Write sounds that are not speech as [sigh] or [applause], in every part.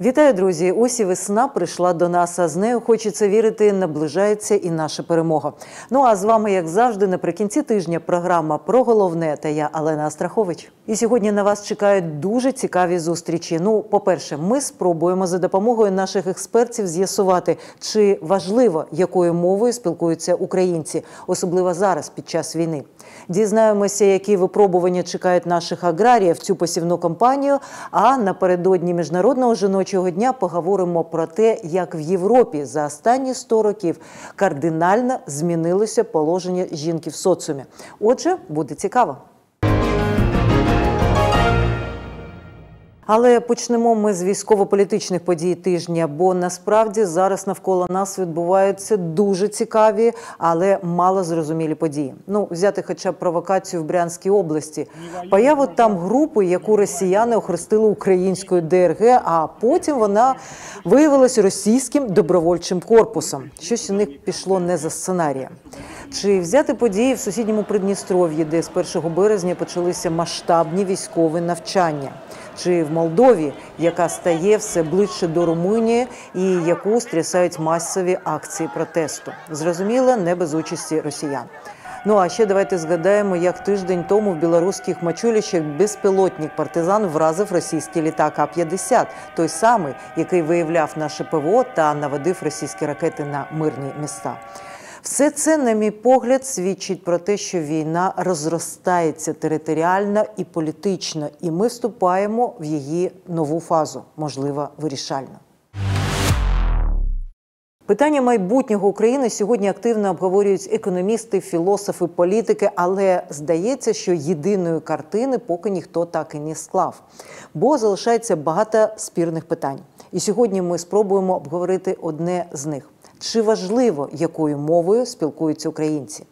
Вітаю, друзі! Ось і весна прийшла до нас, а з нею хочеться вірити, наближається і наша перемога. Ну а з вами, як завжди, наприкінці тижня програма про головне та я Алена Астрахович. І сьогодні на вас чекають дуже цікаві зустрічі. Ну, по-перше, ми спробуємо за допомогою наших експертів з'ясувати, чи важливо, якою мовою спілкуються українці, особливо зараз під час війни. Дізнаємося, які випробування чекають наших аграріїв цю посівну кампанію. А напередодні міжнародного жіночого дня поговоримо про те, як в Європі за останні 100 років кардинально змінилося положення жінки в соціумі. Отже, буде цікаво. Але почнемо ми з військово-політичних подій тижня, бо насправді зараз навколо нас відбуваються дуже цікаві, але мало зрозумілі події. Ну, взяти хоча б провокацію в Брянській області, появу там групи, яку росіяни охрестили українською ДРГ, а потім вона виявилася російським добровольчим корпусом. Щось у них пішло не за сценарієм. Чи взяти події в сусідньому Придністров'ї, де з 1 березня почалися масштабні військові навчання? Чи в Молдові, яка стає все ближче до Румунії і яку стрясають масові акції протесту? Зрозуміло, не без участі росіян. Ну а ще давайте згадаємо, як тиждень тому в білоруських мачулищах безпілотник партизан вразив російський літак А-50, той самий, який виявляв наше ПВО та наводив російські ракети на мирні міста. Все це, на мій погляд, свідчить про те, що війна розростається територіально і політично, і ми вступаємо в її нову фазу, можливо, вирішальну. Питання майбутнього України сьогодні активно обговорюють економісти, філософи, політики, але здається, що єдиної картини поки ніхто так і не склав, бо залишається багато спірних питань. І сьогодні ми спробуємо обговорити одне з них. Чи важливо, якою мовою спілкуються українці?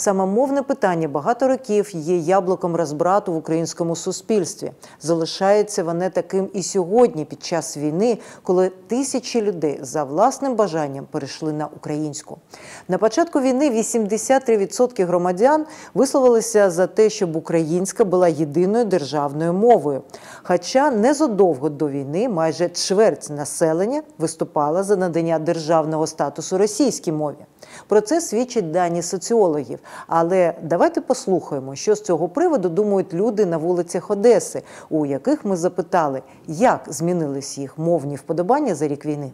Саме мовне питання багато років є яблуком розбрату в українському суспільстві. Залишається воно таким і сьогодні, під час війни, коли тисячі людей за власним бажанням перейшли на українську. На початку війни 83% громадян висловилися за те, щоб українська була єдиною державною мовою. Хоча незадовго до війни майже чверть населення виступала за надання державного статусу російській мові. Про це свідчать дані соціологів. Але давайте послухаємо, що з цього приводу думають люди на вулицях Одеси, у яких ми запитали, як змінились їх мовні вподобання за рік війни.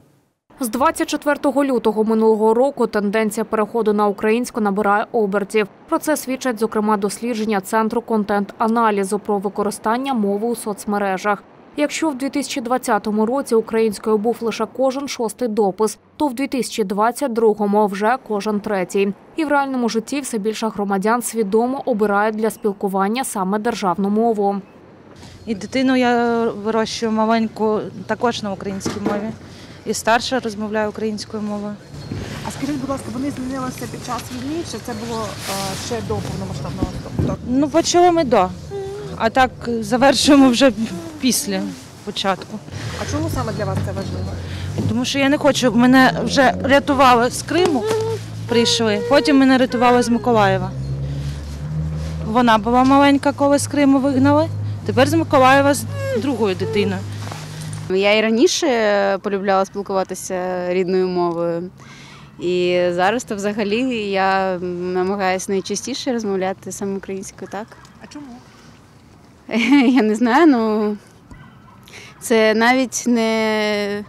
З 24 лютого минулого року тенденція переходу на українську набирає обертів. Про це свідчать зокрема дослідження центру контент-аналізу про використання мови у соцмережах. Якщо в 2020 році українською був лише кожен шостий допис, то в 2022-му вже кожен третій. І в реальному житті все більше громадян свідомо обирають для спілкування саме державну мову. І дитину я вирощую маленьку також на українській мові. І старша розмовляє українською мовою. А скажіть, будь ласка, вони змінилися під час війни, чи це було е, ще до повномасштабного вторгнення? Ну, почали ми до, а так завершуємо вже після початку. А чому саме для вас це важливо? Тому що я не хочу, мене вже рятували з Криму, прийшли, потім мене рятували з Миколаєва. Вона була маленька, коли з Криму вигнали. Тепер з Миколаєва з другою дитиною. Я і раніше полюбляла спілкуватися рідною мовою. І зараз то взагалі я намагаюся найчастіше розмовляти саме українською, так? А чому? [laughs] Я не знаю, ну це навіть не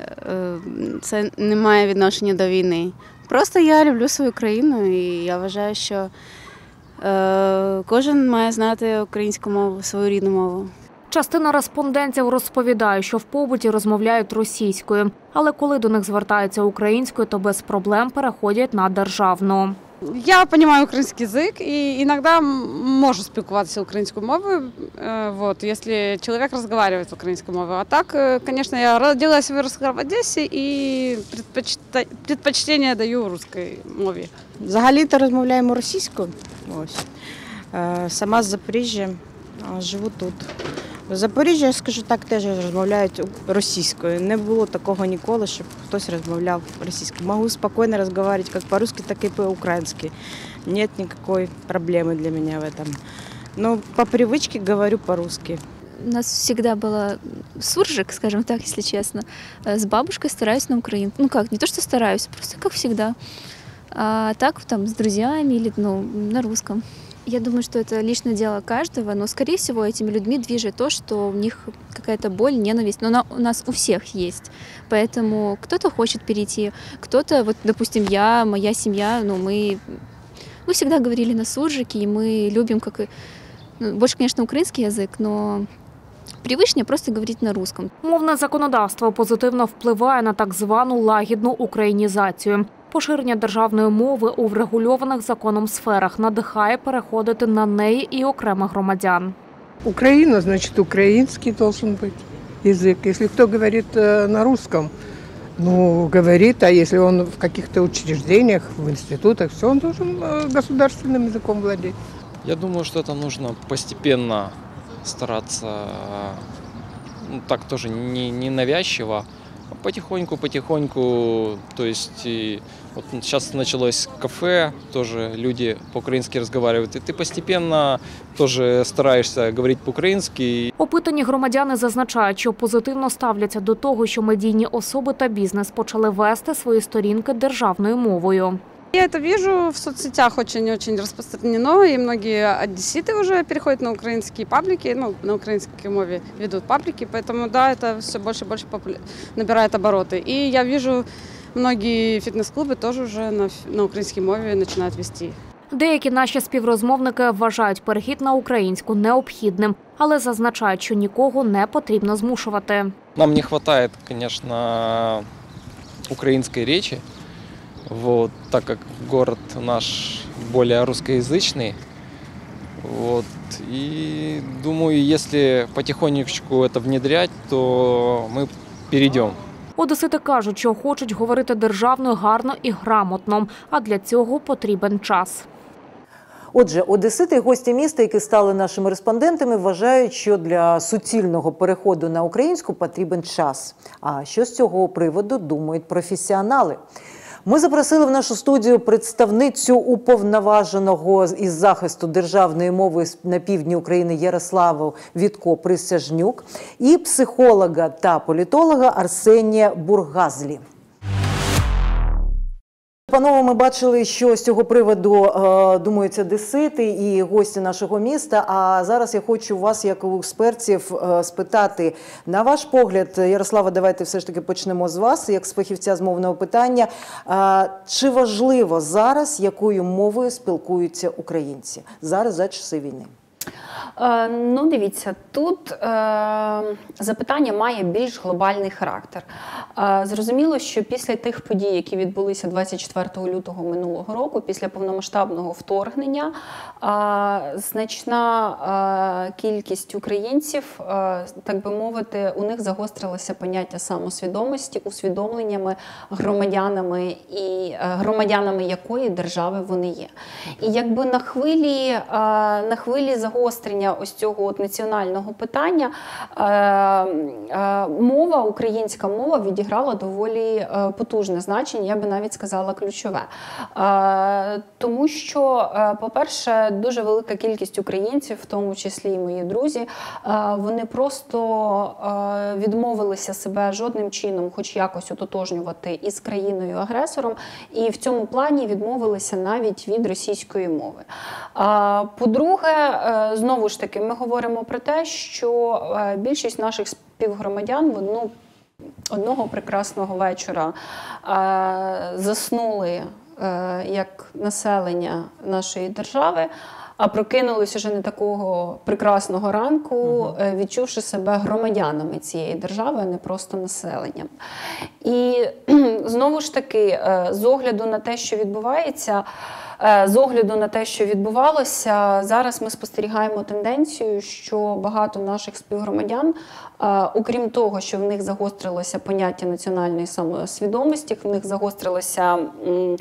е, це не має відношення до війни. Просто я люблю свою країну і я вважаю, що е, кожен має знати українську мову, свою рідну мову. Частина респондентів розповідає, що в побуті розмовляють російською, але коли до них звертаються українською, то без проблем переходять на державну. Я розумію український язик і іноді можу спілкуватися українською мовою, е, вот, якщо чоловік розмовляє українською мовою. А так, е, звісно, я родилась виросла в Одесі і предпочтення даю русській мові. Взагалі-то розмовляємо російською. Ось. Е, Сама з Запоріжжя, живу тут. В Запоріжжі, я скажу так, теж розмовляють російською. Не було такого ніколи, щоб хтось розмовляв російською. Можу спокійно розмовляти як по-русски, так і по-українськи. Нет никакой проблемы для меня в этом. Но по привычке говорю по-русски. у нас всегда было суржик, скажем так, если честно. Э, С бабушкой стараюсь на украин. Ну как, не то, что стараюсь, просто как всегда. А так там с друзьями или ну, на русском. Я думаю, что это личное дело каждого, но, скорее всего, этими людьми движет то, что у них какая-то боль, ненависть. Но она у нас у всех есть. Поэтому кто-то хочет перейти, кто-то, вот, допустим, я, моя семья, ну, мы, мы всегда говорили на суржике, и мы любим, как и, ну, больше, конечно, украинский язык, но привычнее просто говорить на русском. Мовне законодавство позитивно впливає на так звану лагідну українізацію. Поширення державної мови у врегульованих законом сферах надихає переходити на неї і окремих громадян. Украина, значит, украинский должен быть язык. Если кто говорит э, на русском, ну, говорит, а если он в каких-то учреждениях, в институтах, все, он должен э, государственным языком владеть. Я думаю, что это нужно постепенно стараться, ну, так тоже не, не навязчиво, а потихоньку, потихоньку, то есть и вот сейчас началось кафе, тоже люди по-украински разговаривают, и ты постепенно тоже стараешься говорить по-украински, Опитані громадяни зазначають, що позитивно ставляться до того, що медійні особи та бізнес почали вести свої сторінки державною мовою. Я это вижу в соцсетях очень-очень распространено, и многие одесситы уже переходят на украинские паблики, ну, на украинской мове ведут паблики, поэтому, да, это все больше и больше популя- набирает обороты. И я вижу, многие фитнес-клубы тоже уже на, ф- на украинской мове начинают вести. Деякі наші співрозмовники вважають перехід на українську необхідним, але зазначають, що нікого не потрібно змушувати. Нам не хватает, конечно, украинской речи, вот, так как город наш более русскоязычный. Вот, и думаю, если потихонечку это внедрять, то мы перейдем. Одесити кажуть, що хочуть говорити державною гарно і грамотно, а для цього потрібен час. Отже, одесити і гості міста, які стали нашими респондентами, вважають, що для суцільного переходу на українську потрібен час. А що з цього приводу думають професіонали? Ми запросили в нашу студію представницю уповноваженого із захисту державної мови на півдні України Ярославу Вітко Присяжнюк і психолога та політолога Арсенія Бургазлі. Панове, ми бачили, що з цього приводу е, думаються десити і гості нашого міста. А зараз я хочу вас, як у експертів, е, спитати на ваш погляд, Ярослава, давайте все ж таки почнемо з вас, як з фахівця з мовного питання. Е, чи важливо зараз, якою мовою спілкуються українці зараз за часи війни? Е, Ну, дивіться, тут е, запитання має більш глобальний характер. Е, зрозуміло, що після тих подій, які відбулися 24 лютого минулого року, після повномасштабного вторгнення, е, значна е, кількість українців, е, так би мовити, у них загострилося поняття самосвідомості, усвідомленнями громадянами і е, громадянами якої держави вони є. І якби на хвилі, е, на хвилі загострення ось цього от національного питання е, е, мова, українська мова відіграла доволі е, потужне значення, я би навіть сказала ключове. Тому що, по-перше, дуже велика кількість українців, в тому числі і мої друзі, вони просто відмовилися себе жодним чином, хоч якось ототожнювати із країною-агресором, і в цьому плані відмовилися навіть від російської мови. По-друге, е, знову ж таки, ми говоримо про те, що е, більшість наших співгромадян ну, одного прекрасного вечора е, заснули е, як населення нашої держави. А прокинулись уже не такого прекрасного ранку, відчувши себе громадянами цієї держави, а не просто населенням. І [clears throat] знову ж таки, з огляду на те, що відбувається, з огляду на те, що відбувалося, зараз ми спостерігаємо тенденцію, що багато наших співгромадян, е, окрім того, що в них загострилося поняття національної самосвідомості, в них загострилося е,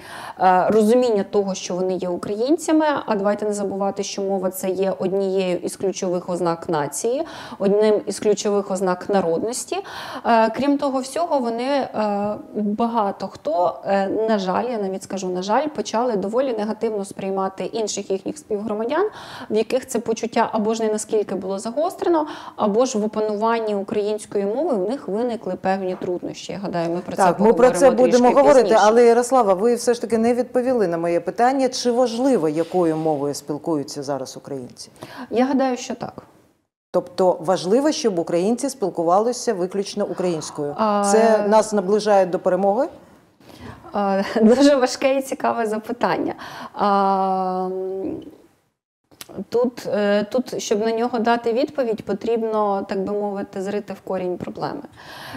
розуміння того, що вони є українцями. А давайте не забувати, що мова це є однією із ключових ознак нації, одним із ключових ознак народності. Е, Крім того всього, вони е, багато хто, е, на жаль, я навіть скажу, на жаль, почали доволі негативно негативно сприймати інших їхніх співгромадян, в яких це почуття або ж не наскільки було загострено, або ж в опануванні української мови в них виникли певні труднощі. Я гадаю, ми про це Так, ми про це будемо говорити. пізніше. Але Ярослава, ви все ж таки не відповіли на моє питання, чи важливо, якою мовою спілкуються зараз українці? Я гадаю, що так. Тобто важливо, щоб українці спілкувалися виключно українською. Це нас наближає до перемоги. Е, [laughs] Дуже важке і цікаве запитання. Тут, е, тут, щоб на нього дати відповідь, потрібно, так би мовити, зрити в корінь проблеми.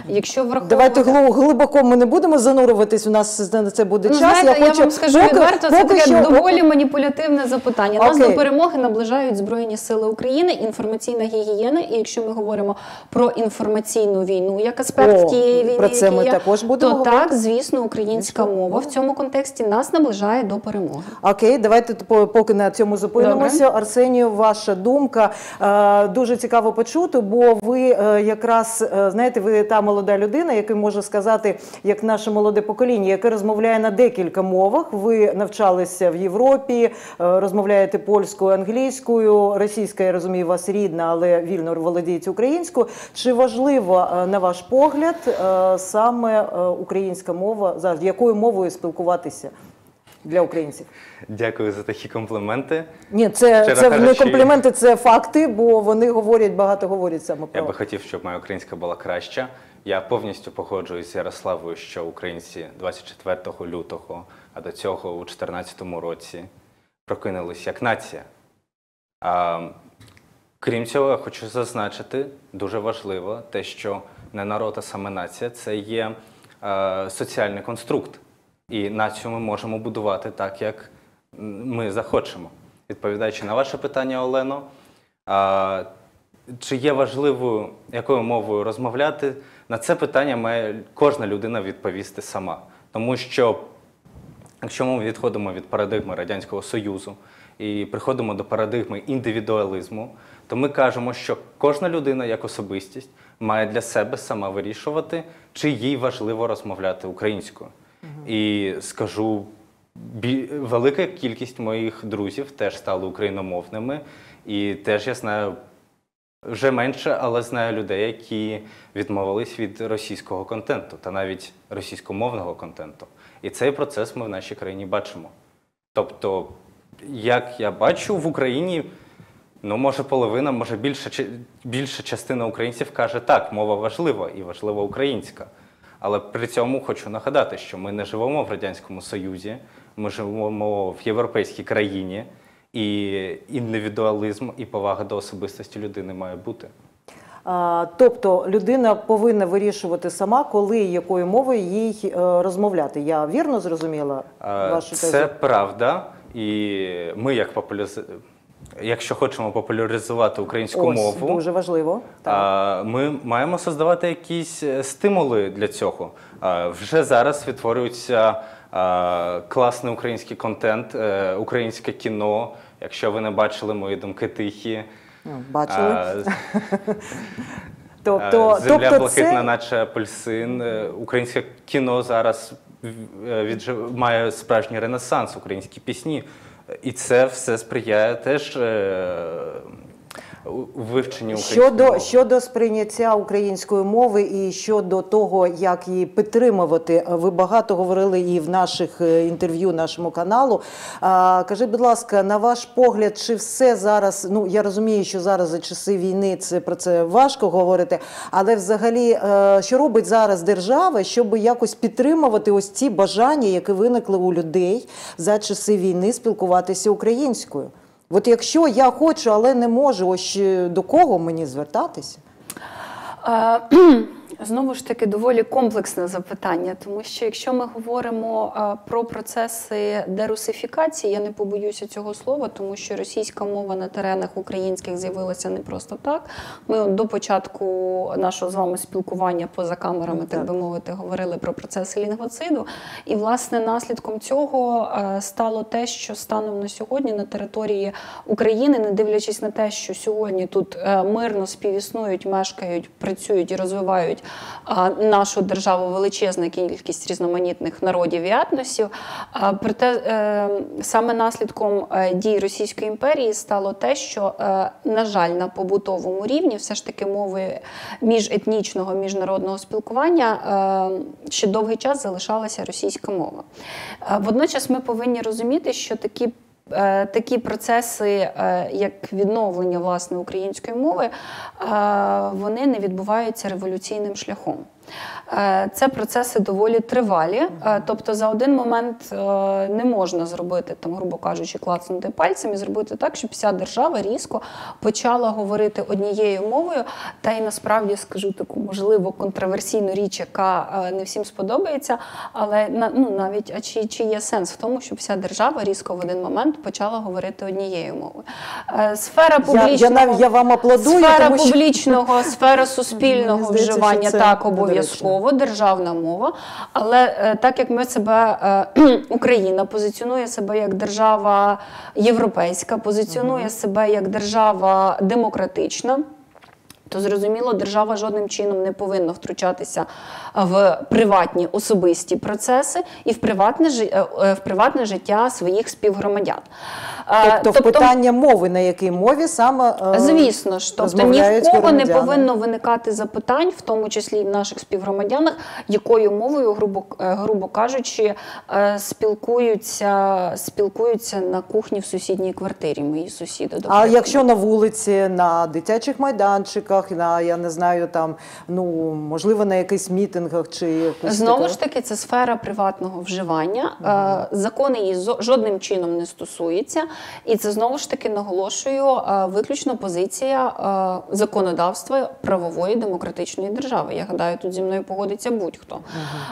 Якщо враховувати... Давайте глибоко ми не будемо занурюватись. У нас на це буде Ну, час. знаєте, я, вам скажу відверто, це таке що- доволі маніпулятивне запитання. Нас Окей. до перемоги наближають Збройні Сили України, інформаційна гігієна. І якщо ми говоримо про інформаційну війну, як аспект О, тієї війни, про це ми є, також будемо то говорити. так, звісно, українська мова в цьому контексті нас наближає до перемоги. Окей, давайте по- поки на цьому зупинимося. Арсенію, ваша думка Е, дуже цікаво почути, бо ви е, якраз е, знаєте, ви та молода людина, яка може сказати, як наше молоде покоління, яке розмовляє на декілька мовах. Ви навчалися в Європі, розмовляєте польською, англійською, російська, я розумію, вас рідна, але вільно володієте українською. Чи важливо, на ваш погляд, саме українська мова зараз? Якою мовою спілкуватися для українців? Дякую за такі компліменти. Ні, це, це не компліменти, це факти, бо вони говорять багато говорять саме про. Я би хотів, щоб моя українська була краща. Я повністю погоджуюсь з Ярославою, що українці 24 лютого, а до цього у 2014 році прокинулись як нація. А, крім цього, я хочу зазначити, дуже важливо те, що не народ, а саме нація це є е, соціальний конструкт. І націю ми можемо будувати так, як ми захочемо. Відповідаючи на ваше питання, Олено, а, чи є важливою, якою мовою розмовляти, на це питання має кожна людина відповісти сама. Тому що якщо ми відходимо від парадигми Радянського Союзу і приходимо до парадигми індивідуалізму, то ми кажемо, що кожна людина як особистість має для себе сама вирішувати, чи їй важливо розмовляти українською. І скажу, велика кількість моїх друзів теж стали україномовними, і теж я знаю вже менше, але знаю людей, які відмовились від російського контенту та навіть російськомовного контенту. І цей процес ми в нашій країні бачимо. Тобто, як я бачу, в Україні, ну, може, половина, може більша, більша частина українців каже, так, мова важлива і важлива українська. Але при цьому хочу нагадати, що ми не живемо в Радянському Союзі, ми живемо в європейській країні, і індивідуалізм і повага до особистості людини має бути. А, тобто людина повинна вирішувати сама, коли і якою мовою їй е, розмовляти. Я вірно зрозуміла вашу тезу? Це правда, і ми, як популяз... якщо хочемо популяризувати українську Ось, мову, дуже важливо. а, ми маємо создавати якісь е, стимули для цього. Вже зараз відтворюється класний український контент, е, українське кіно. Якщо ви не бачили мої думки тихі. Ну, бачили. [laughs] Тобто, Е, Земля тобто блакитна, це наче апельсин. Українське кіно зараз е, має справжній ренесанс, українські пісні. Е, І це все сприяє теж е, у української щодо, мови. щодо сприйняття української мови і щодо того, як її підтримувати. Ви багато говорили і в наших е, інтерв'ю нашому каналу. А, кажіть, будь ласка, на ваш погляд, чи все зараз? Ну я розумію, що зараз за часи війни це про це важко говорити, але взагалі, е, що робить зараз держава, щоб якось підтримувати ось ці бажання, які виникли у людей за часи війни, спілкуватися українською? От якщо я хочу, але не можу, ось е, до кого мені звертатися? [clears throat] [clears throat] Знову ж таки, доволі комплексне запитання, тому що якщо ми говоримо про процеси дерусифікації, я не побоюся цього слова, тому що російська мова на теренах українських з'явилася не просто так. Ми от до початку нашого з вами спілкування поза камерами, так би мовити, говорили про процеси лінгвоциду. І, власне, наслідком цього стало те, що станом на сьогодні на території України, не дивлячись на те, що сьогодні тут е, мирно співіснують, мешкають, працюють і розвивають нашу державу величезна кількість різноманітних народів і етносів. Проте е, саме наслідком е, дій Російської імперії стало те, що, е, на жаль, на побутовому рівні все ж таки мови міжетнічного міжнародного спілкування ще довгий час залишалася російська мова. Водночас ми повинні розуміти, що такі Такі процеси, е, як відновлення власне української мови, е, вони не відбуваються революційним шляхом. Е, Це процеси доволі тривалі. Е, Тобто за один момент е, не можна зробити, там, грубо кажучи, клацнути пальцем і зробити так, щоб вся держава різко почала говорити однією мовою. Та й насправді скажу таку, можливо, контроверсійну річ, яка не всім сподобається. Але ну, навіть а чи, чи є сенс в тому, щоб вся держава різко в один момент почала говорити однією мовою? Сфера публічного я, нав- я вам аплодую, Сфера тому що публічного, сфера суспільного вживання це так недоречно. Обов'язково державна мова. Але е, так як ми себе е, [clears throat] Україна позиціонує себе як держава європейська, позиціонує себе як держава демократична. То зрозуміло, держава жодним чином не повинна втручатися в приватні особисті процеси і в приватне е, е, в приватне життя своїх співгромадян. Тобто, в питання мови, на якій мові саме е, Звісно ж, тобто ні в кого не повинно виникати запитань, в тому числі і в наших співгромадянах, якою мовою, грубо, грубо кажучи, спілкуються, спілкуються на кухні в сусідній квартирі мої сусіди. до А якщо на вулиці, на дитячих майданчиках, на я не знаю, там ну можливо на якихось мітингах чи Знову ж таки, це сфера приватного вживання. Е, Закон її жодним чином не стосується, і це знову ж таки наголошую е, виключно позиція е, законодавства правової демократичної держави. Я гадаю, тут зі мною погодиться будь-хто.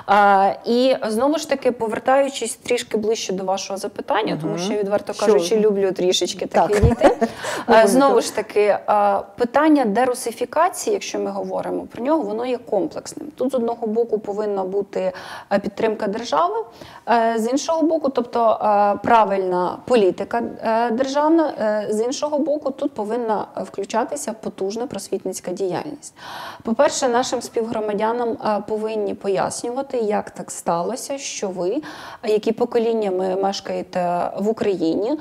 Е, І знову ж таки, повертаючись трішки ближче до вашого запитання, тому що я відверто Що? кажучи, люблю трішечки так, Так. відійти. [laughs] Е, Знову ж таки, питання дерусифікації, якщо ми говоримо про нього, воно є комплексним. Тут з одного боку повинна бути е, підтримка держави, е, з іншого боку, тобто е, правильна політика державна, з іншого боку, тут повинна включатися потужна просвітницька діяльність. По-перше, нашим співгромадянам повинні пояснювати, як так сталося, що ви, які поколіннями мешкаєте в Україні,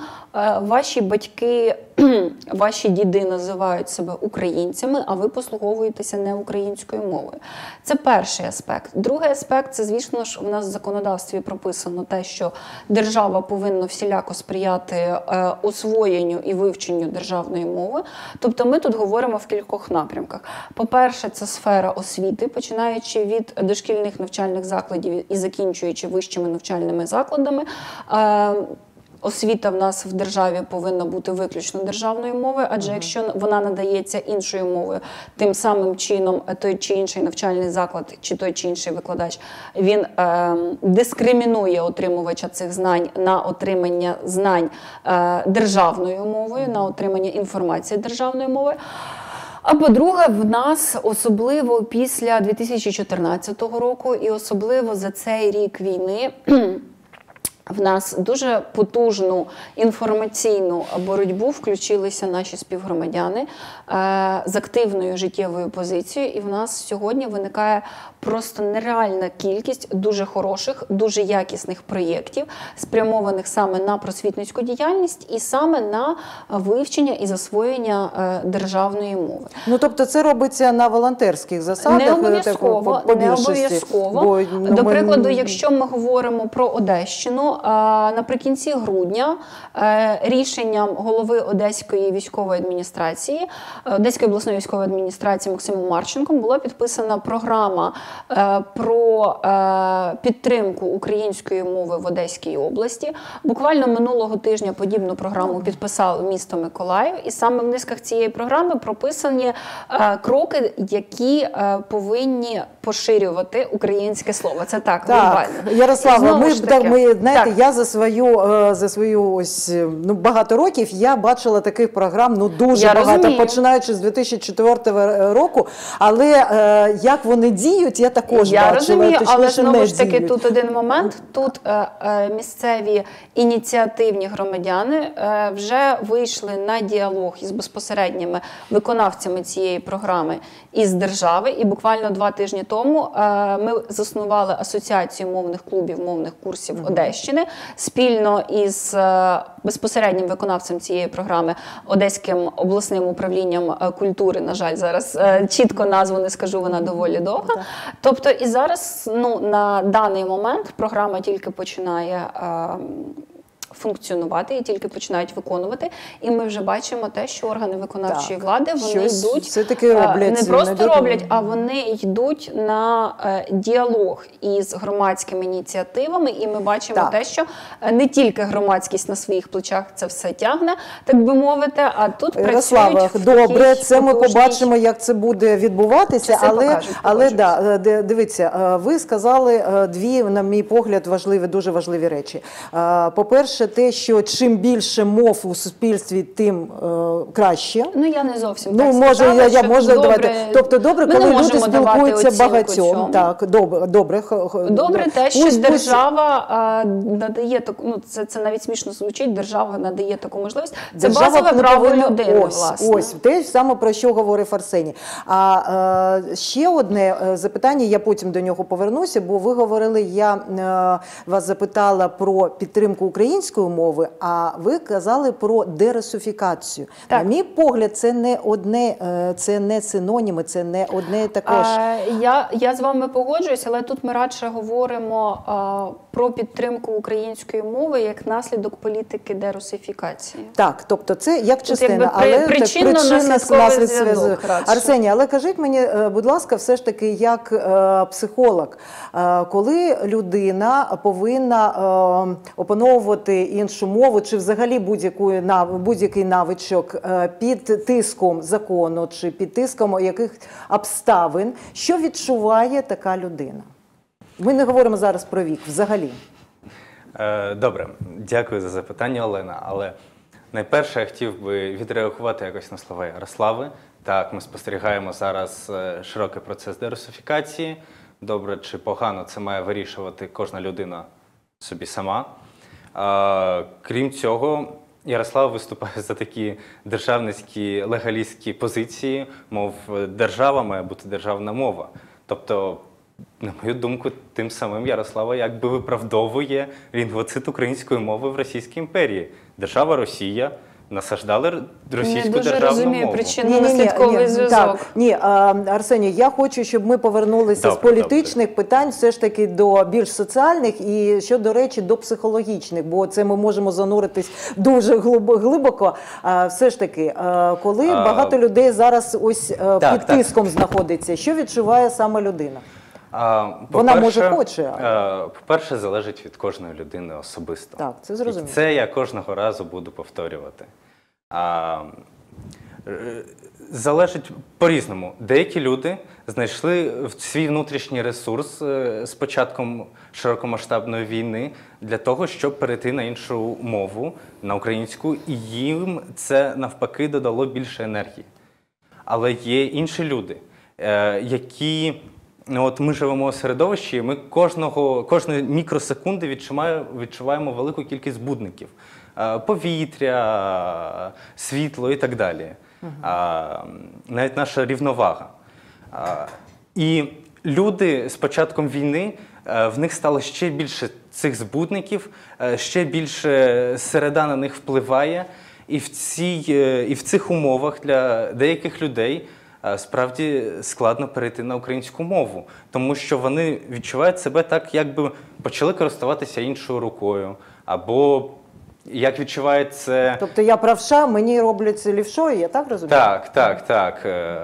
ваші батьки, [clears throat] ваші діди називають себе українцями, а ви послуговуєтеся не українською мовою. Це перший аспект. Другий аспект це, звісно ж, у нас в законодавстві прописано те, що держава повинна всіляко сприяти е, освоєнню і вивченню державної мови. Тобто ми тут говоримо в кількох напрямках. По-перше, це сфера освіти, починаючи від дошкільних навчальних закладів і закінчуючи вищими навчальними закладами. Освіта в нас в державі повинна бути виключно державною мовою, адже якщо вона надається іншою мовою, тим самим чином е, той чи інший навчальний заклад, чи той чи інший викладач, він е, дискримінує отримувача цих знань на отримання знань е, державною мовою, на отримання інформації державною мовою. А по-друге, в нас особливо після 2014 року, і особливо за цей рік війни. В нас дуже потужну інформаційну боротьбу включилися наші співгромадяни е, з активною життєвою позицією, і в нас сьогодні виникає просто нереальна кількість дуже хороших, дуже якісних проєктів, спрямованих саме на просвітницьку діяльність і саме на вивчення і засвоєння е, державної мови. Ну тобто це робиться на волонтерських засадах. Не е, обов'язково, не обов'язково. Бо, ну, До ми- прикладу, якщо ми говоримо про Одещину, е, наприкінці грудня е, рішенням голови Одеської військової адміністрації, е, Одеської обласної військової адміністрації Максимом Марченком була підписана програма е, про е, підтримку української мови в Одеській області. Буквально минулого тижня подібну програму підписало місто Миколаїв, і саме в низках цієї програми прописані е, кроки, які е, повинні поширювати українське слово. Це так, Так, глобально. Ярослава, ми, ж так, ми знаєте, так. Я за свою е, за свою ось е, ну багато років я бачила таких програм ну дуже Я багато, розумію. починаючи з 2004 року. Але е, як вони діють, я також Я бачила. розумію, точніше, але знову ж таки тут один момент. Тут е, е, місцеві ініціативні громадяни е, вже вийшли на діалог із безпосередніми виконавцями цієї програми із держави. І буквально два тижні тому е, ми заснували асоціацію мовних клубів мовних курсів Одещини спільно із е, безпосереднім виконавцем цієї програми Одеським обласним управлінням е, культури. На жаль, зараз чітко назву не скажу, вона доволі довга. Тобто, і зараз ну на даний момент програма тільки починає. Е, Функціонувати і тільки починають виконувати, і ми вже бачимо те, що органи виконавчої Так. влади вони Щось йдуть все-таки е, роблять, не не просто роблять, а вони йдуть на е, діалог із громадськими ініціативами. І ми бачимо Так. те, що е, не тільки громадськість на своїх плечах це все тягне, так би мовити. А тут Ярослава, добре, це ми побачимо, як це буде відбуватися. Часи але покажуть, але да, е, дивіться, е, ви сказали е, дві, на мій погляд, важливі, дуже важливі речі. Е, По-перше, те, що чим більше мов у суспільстві, тим е, краще. Ну я не зовсім Ну, так може, сказала, я, я можу добре, давати. Тобто, добре, ми коли люди спілкуються багатьом. цьому. Так, добре, добре. Добре, те, що Пусть- держава а, надає таку, ну це, це навіть смішно звучить. Держава надає таку можливість. Це Держава базове право людини. Ось, власне. ось те ж саме про що говорив Арсеній. А е, ще одне е, запитання, я потім до нього повернуся, бо ви говорили, я е, вас запитала про підтримку української мови, а ви казали про дерусифікацію. Так. На мій погляд, це не одне, е, це не синоніми, це не одне також. Я, я з вами погоджуюсь, але тут ми радше говоримо а, про підтримку української мови як наслідок політики дерусифікації. Так, тобто це як частина, але наслід- зв'язок радше. Але кажіть мені, е, будь ласка, все ж таки, як е, психолог, е, коли людина повинна е, опановувати іншу мову чи взагалі будь-який навичок е, під тиском закону чи під тиском яких обставин, що відчуває така людина? Ми не говоримо зараз про вік взагалі. Е, Добре, дякую за запитання, Олена. Але найперше я хотів би відреагувати якось на слова Ярослави. Так, ми спостерігаємо зараз е, широкий процес дерусифікації. Добре чи погано це має вирішувати кожна людина собі сама. Е, Крім цього, Ярослава виступає за такі державницькі легалістські позиції, мов держава має бути державна мова. Тобто на мою думку, тим самим Ярослава якби виправдовує лінгвоцит української мови в Російській імперії. Держава Росія насаждали російську Не дуже державну розумію мову. причину наслідковий зв'язок. Так, ні, а, Арсеній, я хочу, щоб ми повернулися з Добре, політичних питань все ж таки до більш соціальних і, що, до речі, до психологічних, бо це ми можемо зануритись дуже глиб- глибоко. А, все ж таки, коли А, багато людей зараз ось так, під так. тиском знаходиться, що відчуває саме людина? Вона, може, хоче, е, По-перше, залежить від кожної людини особисто. Так, це І зрозуміло. це я кожного разу буду повторювати. А, е, залежить по-різному. Деякі люди знайшли свій внутрішній ресурс е, з початком широкомасштабної війни для того, щоб перейти на іншу мову, на українську, і їм це навпаки додало більше енергії. Але є інші люди, які от ми живемо у середовищі, і ми кожного, кожної мікросекунди відчуваємо, відчуваємо велику кількість збудників: Е, повітря, світло і так далі. А, навіть наша рівновага. А, і люди з початком війни е, в них стало ще більше цих збудників, е, ще більше середа на них впливає. І в, цій, і в цих умовах для деяких людей справді складно перейти на українську мову, тому що вони відчувають себе так, якби почали користуватися іншою рукою, або як відчувають це. Тобто я правша, мені роблять лівшою, я так розумію? Так, так, так. Е,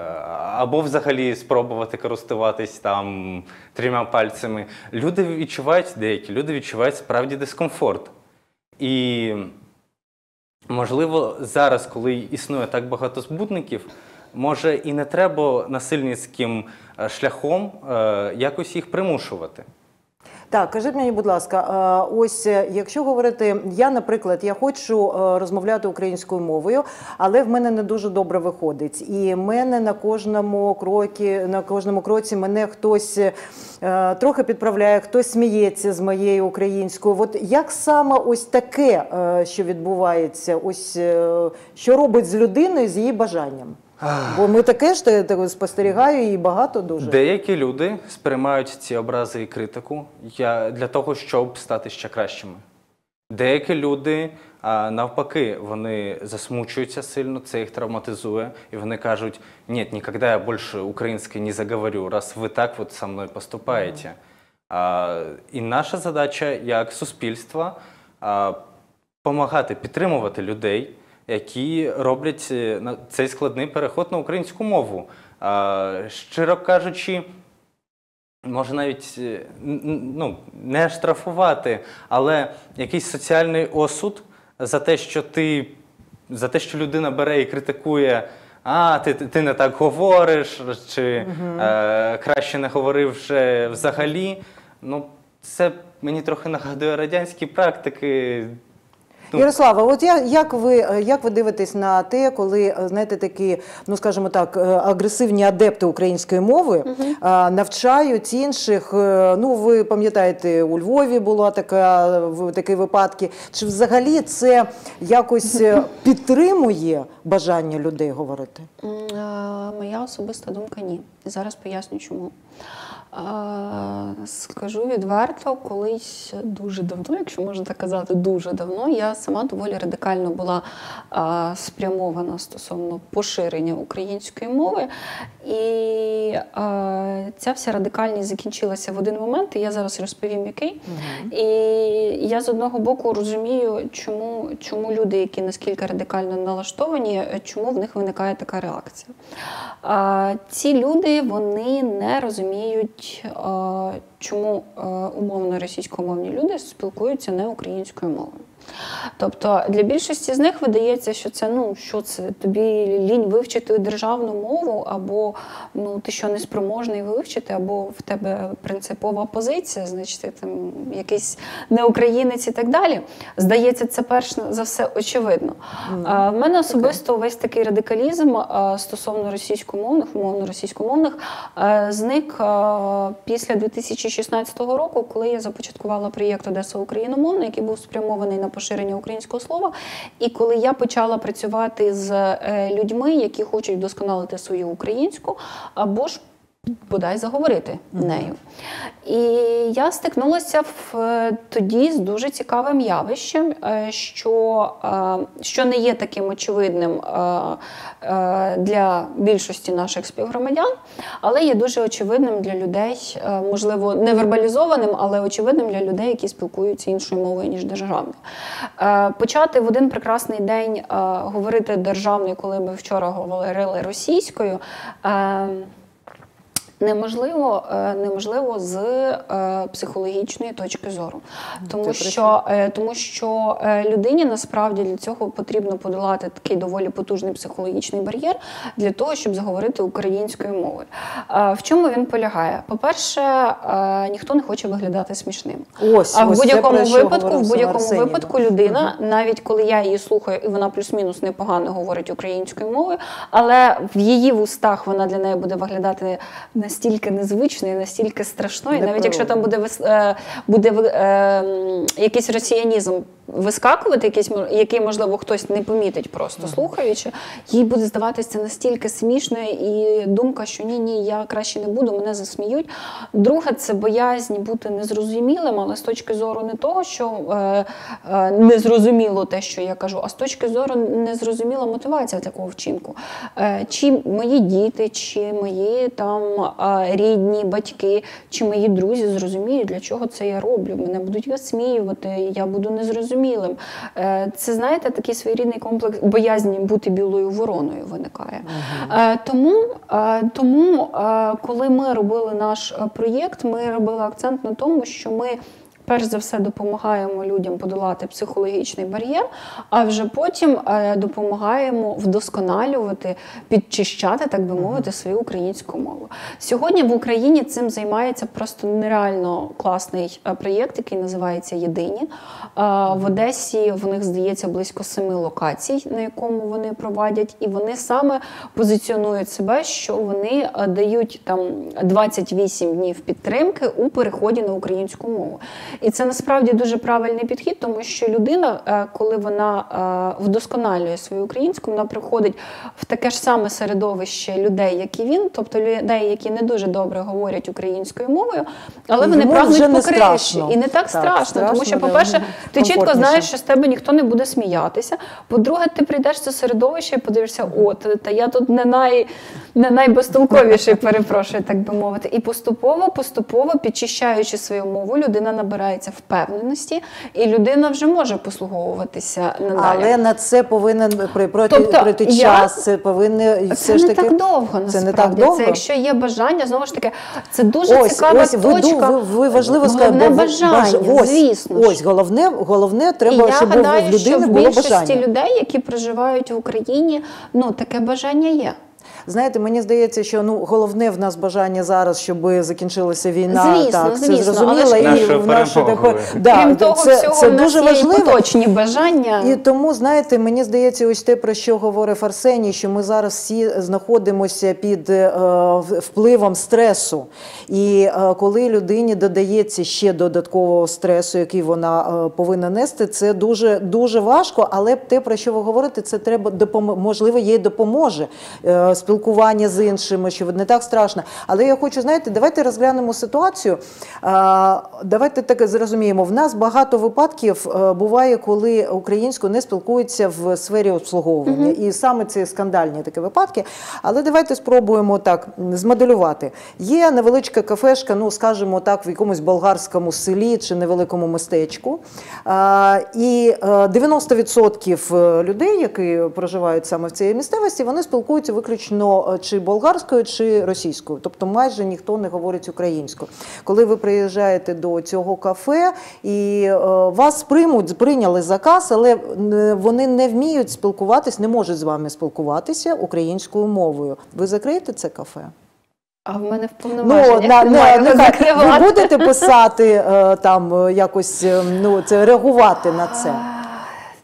Або взагалі спробувати користуватись там трьома пальцями. Люди відчувають деякі, люди відчувають справді дискомфорт. І можливо, зараз, коли існує так багато збудників, може і не треба насильницьким е, шляхом е, якось їх примушувати. Так, кажіть мені, будь ласка, е, ось якщо говорити, я, наприклад, я хочу розмовляти українською мовою, але в мене не дуже добре виходить. І мене на кожному крокі, на кожному кроці мене хтось трохи підправляє, хтось сміється з моєю українською. От як саме ось таке, що відбувається, ось що робить з людиною з її бажанням? Бо ми таке ж те- те спостерігаю і багато дуже. Деякі люди сприймають ці образи і критику для того, щоб стати ще кращими. Деякі люди, навпаки, вони засмучуються сильно, це їх травматизує, і вони кажуть: ні, ніколи я більше українською не заговорю, раз ви так от со мною поступаєте. І наша задача як суспільства а, допомагати підтримувати людей, які роблять е, цей складний переход на українську мову. Щиро кажучи, може навіть е, ну, не штрафувати, але якийсь соціальний осуд за те, що ти за те, що людина бере і критикує. А, ти, ти не так говориш, чи е, краще не говорив вже взагалі. Ну, це мені трохи нагадує радянські практики. Ярослава, от я, як ви е, як ви дивитесь на те, коли е, знаєте такі, ну скажімо так, е, агресивні адепти української мови е, навчають інших? Ну ви пам'ятаєте, у Львові була така в такі випадки. Чи взагалі це якось [laughs] підтримує бажання людей говорити? Моя особиста думка ні. Зараз поясню чому. Скажу відверто, колись дуже давно, якщо можна так казати, дуже давно, я сама доволі радикально була спрямована стосовно поширення української мови. І ця вся радикальність закінчилася в один момент, і я зараз розповім, який. І я з одного боку розумію, чому, чому люди, які наскільки радикально налаштовані, чому в них виникає така реакція. Ці люди вони не розуміють, а, чому умовно російськомовні люди спілкуються не українською мовою. Тобто для більшості з них видається, що це ну що це тобі лінь вивчити державну мову, або ну ти що неспроможний вивчити, або в тебе принципова позиція, значить ти там якийсь неукраїнець і так далі. Здається, це перш за все очевидно. А, в мене особисто весь такий радикалізм а, стосовно російськомовних, умовно російськомовних, а, зник а, після 2016 року, коли я започаткувала проєкт Одеса Україномовна, який був спрямований на поширення українського слова. І коли я почала працювати з е, людьми, які хочуть вдосконалити свою українську, або ж бодай заговорити нею. І я стикнулася в, тоді з дуже цікавим явищем, е, що, е, що не є таким очевидним е, для більшості наших співгромадян, але є дуже очевидним для людей, можливо, не вербалізованим, але очевидним для людей, які спілкуються іншою мовою, ніж державною. Почати в один прекрасний день говорити державною, коли ми вчора говорили російською. Е, Неможливо, е, неможливо з е, психологічної точки зору, тому що, е, тому що е, людині насправді для цього потрібно подолати такий доволі потужний психологічний бар'єр для того, щоб заговорити українською мовою. Е, В чому він полягає? По-перше, е, ніхто не хоче виглядати смішним. Ось, А в будь-якому випадку, в будь-якому випадку людина, навіть коли я її слухаю, і вона плюс-мінус непогано говорить українською мовою, але в її вустах вона для неї буде виглядати настільки незвичною, настільки страшною, навіть якщо там буде е, буде е, якийсь росіянізм вискакувати, якийсь мо- який можливо хтось не помітить, просто слухаючи, їй буде здаватися настільки смішною, і думка, що ні, ні, я краще не буду, мене засміють. Друге, це боязнь бути незрозумілим, але з точки зору не того, що е, е, незрозуміло те, що я кажу, а з точки зору незрозуміла мотивація такого вчинку. Е, чи мої діти, чи мої там е, рідні батьки, чи мої друзі зрозуміють, для чого це я роблю. Мене будуть висміювати, я буду незрозумілим. Е, Це знаєте, такий своєрідний комплекс боязні бути білою вороною виникає. Ага. Тому, е, тому, е, коли ми робили наш проєкт, ми робили акцент на тому, що ми перш за все допомагаємо людям подолати психологічний бар'єр, а вже потім е, допомагаємо вдосконалювати, підчищати, так би мовити, свою українську мову. Сьогодні в Україні цим займається просто нереально класний е, проєкт, який називається Єдині. Е, В Одесі в них здається близько семи локацій, на якому вони провадять, і вони саме позиціонують себе, що вони дають там 28 днів підтримки у переході на українську мову. І це насправді дуже правильний підхід, тому що людина, е, коли вона е, вдосконалює свою українську, вона приходить в таке ж саме середовище людей, як і він, тобто людей, які не дуже добре говорять українською мовою, але вони прагнуть вже не по криші. страшно. І не так, Так, страшно, тому що, по-перше, ти чітко знаєш, що з тебе ніхто не буде сміятися. По-друге, ти прийдеш в це середовище і подивишся, от, та я тут не най не найбезтолковіший, [laughs] перепрошую, так би мовити. І поступово, поступово, підчищаючи свою мову, людина набирається впевненості, і людина вже може послуговуватися надалі. Але на це повинен при- пройти, Тобто пройти я- час. Це повинен Це все ж не таки так довго, Це не так довго. Це якщо є бажання, знову ж таки, це дуже ось, цікава ось, точка. ви, ви важливо Головне сказали, бажання, баж- ось, звісно. Ось головне, головне треба, і я щоб гадаю, у людини що в було більшості бажання. людей, які проживають в Україні, ну таке бажання є. Знаєте, мені здається, що ну головне в нас бажання зараз, щоб закінчилася війна. Звісно, так, звісно, це зрозуміло. І в наше таке- да, Крім того це, всього, це в нас дуже є важливо. поточні бажання. І тому, знаєте, мені здається, ось те, про що говорив Арсеній, що ми зараз всі знаходимося під е, впливом стресу. І е, коли людині додається ще додаткового стресу, який вона е, повинна нести, це дуже дуже важко. Але те, про що ви говорите, це треба допом- можливо, їй допоможе е, спілкування з іншими, що не так страшно. Але я хочу, знаєте, давайте розглянемо ситуацію. Давайте так зрозуміємо. В нас багато випадків е, буває, коли українською не спілкуються в сфері обслуговування, і саме це скандальні такі випадки. Але давайте спробуємо так змоделювати. Є невеличка кафешка, ну скажімо так, в якомусь болгарському селі чи невеликому містечку. І е, 90% людей, які проживають саме в цій місцевості, вони спілкуються виключно е, чи болгарською, чи російською. Тобто майже ніхто не говорить українською. Коли ви приїжджаєте до цього кафе і е, вас приймуть, прийняли заказ, але е, вони не вміють спілкуватись, не можуть з вами спілкуватися українською мовою. Ви закриєте це кафе? А в мене в Ну, на, немає його нехай закривати. ви будете писати там якось е, ну, це реагувати на це.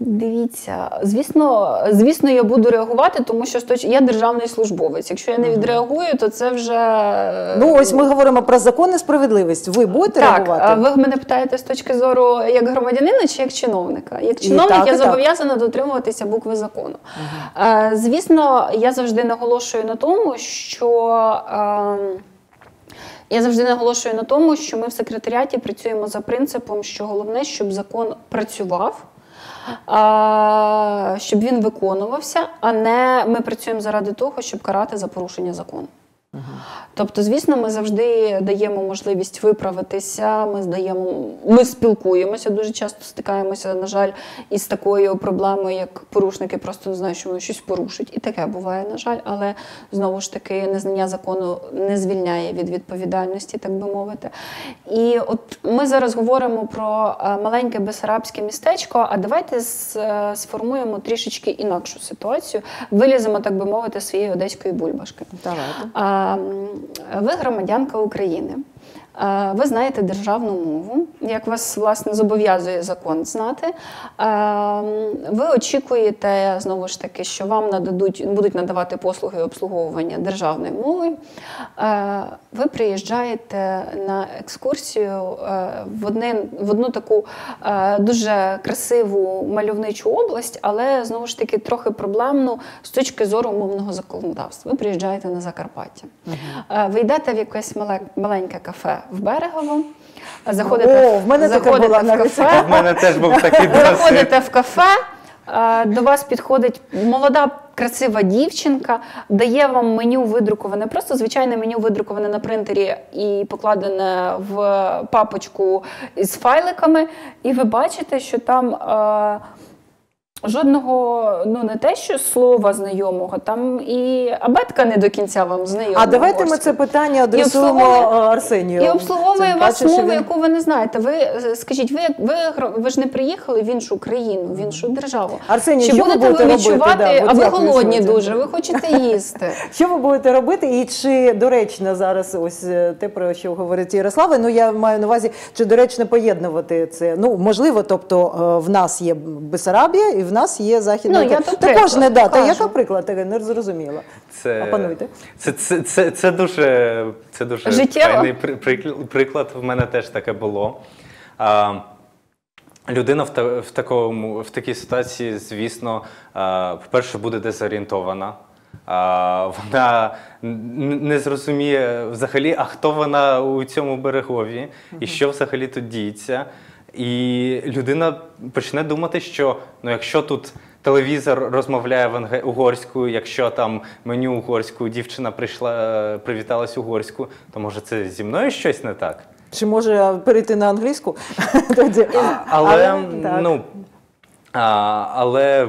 Дивіться, звісно, звісно, я буду реагувати, тому що я державний службовець. Якщо я не відреагую, то це вже Ну ось ми говоримо про закон і справедливість. Ви будете так. реагувати? А ви мене питаєте з точки зору як громадянина чи як чиновника? Як І чиновник так, я так. зобов'язана дотримуватися букви закону. Е, Звісно, я завжди наголошую на тому, що. ем, Я завжди наголошую на тому, що ми в секретаріаті працюємо за принципом, що головне, щоб закон працював, щоб він виконувався, а не ми працюємо заради того, щоб карати за порушення закону. Тобто, звісно, ми завжди даємо можливість виправитися. Ми здаємо, ми спілкуємося. Дуже часто стикаємося, на жаль, із такою проблемою, як порушники просто не знають, що вони щось порушать. І таке буває, на жаль, але знову ж таки незнання закону не звільняє від відповідальності, так би мовити. І от ми зараз говоримо про е, маленьке бесарабське містечко. А давайте е, сформуємо трішечки інакшу ситуацію. Виліземо, так би мовити, своєї одеської бульбашки. Давайте. Ви громадянка України. А, Ви знаєте державну мову, як вас власне зобов'язує закон знати. Ви очікуєте знову ж таки, що вам нададуть будуть надавати послуги обслуговування державною мовою. Ви приїжджаєте на екскурсію е, в одне в одну таку е, дуже красиву мальовничу область, але знову ж таки трохи проблемну з точки зору мовного законодавства. Ви приїжджаєте на Закарпаття. Е, Ви йдете в якесь мале- маленьке кафе в Берегово. е, Заходите, О, в мене заходите була в кафе, В мене теж був такий досвід. Заходите в кафе, е, до вас підходить молода красива дівчинка, дає вам меню видруковане, просто звичайне меню видруковане на принтері і покладене в папочку з файликами. І ви бачите, що там. Жодного, ну не те, що слова знайомого, там і абетка не до кінця вам знайома. А давайте ми це питання адресуємо Арсенію. І обслуговує вас мову, він- яку ви не знаєте. Ви е, скажіть, ви, ви, ви ж не приїхали в іншу країну, в іншу державу. Арсеній, чи що будете ви відчувати, Да, а ви голодні дуже, ви хочете їсти. [laughs] Що ви будете робити, і чи доречно зараз ось е, те, про що говорить Ярослава? Ну я маю на увазі, чи доречно поєднувати це? Ну можливо, тобто е, в нас є Бесарабія і в нас є західна Ну, я також не дата. кажу. Яка приклад? Я не зрозуміла. Це, Опануйте. Це, це, це, це дуже, це дуже файний при- прикл- приклад. В мене теж таке було. А, людина в, та, в, такому, в такій ситуації, звісно, а, по-перше, буде дезорієнтована. А, вона не зрозуміє взагалі, а хто вона у цьому берегові, і що взагалі тут діється. І людина почне думати, що ну, якщо тут телевізор розмовляє угорською, якщо там меню угорською, дівчина прийшла, е, привіталась угорською, то може це зі мною щось не так? Чи може перейти на англійську? [laughs] Тоді. Але, але ну. А, але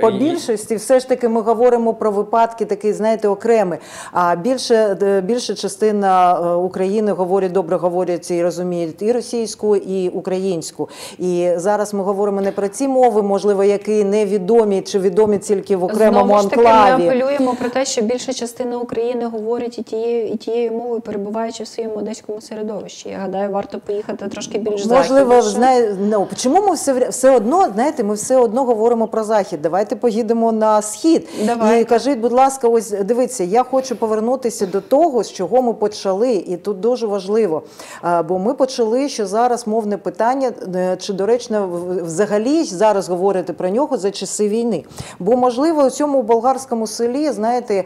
По більшості, все ж таки, ми говоримо про випадки такі, знаєте, окремі. А більше, е, більша частина е, України говорять добре, говорять і розуміють і російську, і українську. І зараз ми говоримо не про ці мови, можливо, які невідомі чи відомі тільки в окремому Знову ж таки, ми апелюємо про те, що більша частина України говорить і тією, і тією мовою, перебуваючи в своєму одеському середовищі. Я гадаю, варто поїхати трошки більш Можливо, західніше. знає, ну, чому ми все, все одно, знаєте, ми все одно говоримо про захід. Давайте поїдемо на схід. Давайте. І кажіть, будь ласка, ось дивіться, я хочу повернутися до того, з чого ми почали, і тут дуже важливо. Бо ми почали, що зараз мовне питання, е, чи доречно взагалі зараз говорити про нього за часи війни. Бо можливо у цьому болгарському селі, знаєте,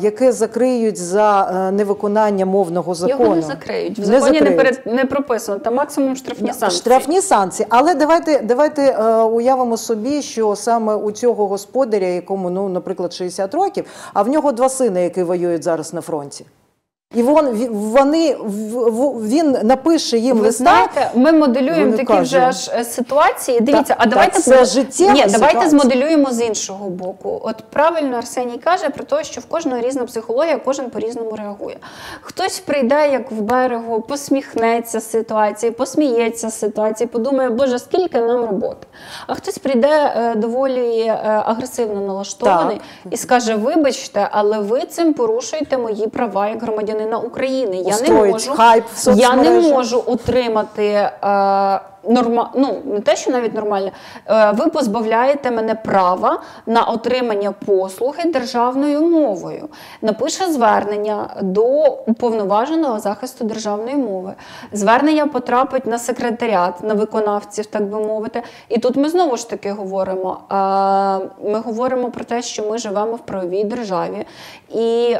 яке закриють за е, невиконання мовного закону. Його не закриють. В законі не, закриють. перед, не прописано. Там максимум штрафні санкції. Штрафні санкції. Але давайте, давайте е, уявимо собі, що саме у цього господаря, якому, ну, наприклад, 60 років, а в нього два сини, які воюють зараз на фронті. І вон, вони, він напише їм Ви листа. знаєте, ми моделюємо такі вже кажуть. аж е, ситуації. Дивіться, а так, давайте це життєва Ні, давайте змоделюємо з іншого боку. От правильно Арсеній каже про те, що в кожного різна психологія, кожен по-різному реагує. Хтось прийде як в берегу, посміхнеться з ситуації, посміється з ситуації, подумає, Боже, скільки нам роботи. А хтось прийде е, доволі е, агресивно налаштований і скаже: Вибачте, але ви цим порушуєте мої права як громадянина України. Я не можу хайп в я не можу отримати е, норма, ну не те, що навіть нормальне. Ви позбавляєте мене права на отримання послуги державною мовою. Напише звернення до уповноваженого захисту державної мови. Звернення потрапить на секретаріат, на виконавців, так би мовити. І тут ми знову ж таки говоримо. Е, ми говоримо про те, що ми живемо в правовій державі. І е,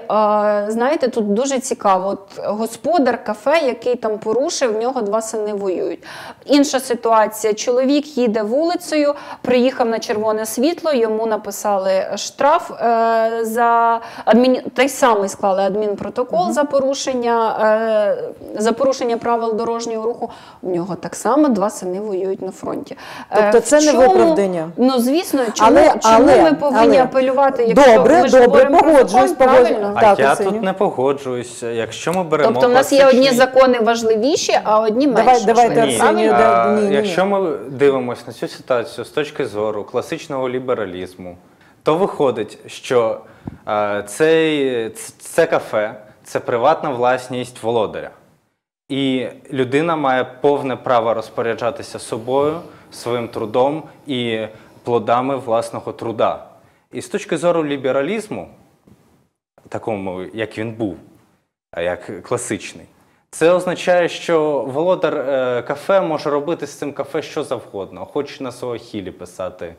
знаєте, тут дуже цікаво. От господар кафе, який там порушив, в нього два сини воюють. Інша ситуація: чоловік їде вулицею, приїхав на червоне світло, йому написали штраф е, за адмін... той самий склали адмінпротокол за порушення е, за порушення правил дорожнього руху. У нього так само два сини воюють на фронті. Е, Тобто це в не виправдання? Ну звісно, чому, Але- чому але- ми повинні але- апелювати, якщо Добре, ми ж добре, погоджуюсь, погоджуюсь. правильно? А Так, я тут не погоджуюсь. Якщо ми беремо Тобто в нас є одні закони важливіші, а одні менш Давай- давайте, важливі. Ні, Арсенію, а, ні, ні. Якщо ми дивимося на цю ситуацію з точки зору класичного лібералізму, то виходить, що е, цей, це кафе це приватна власність володаря. І людина має повне право розпоряджатися собою, своїм трудом і плодами власного труда. І з точки зору лібералізму, такому, як він був, а як класичний, це означає, що володар е, кафе може робити з цим кафе що завгодно, хоч на хілі писати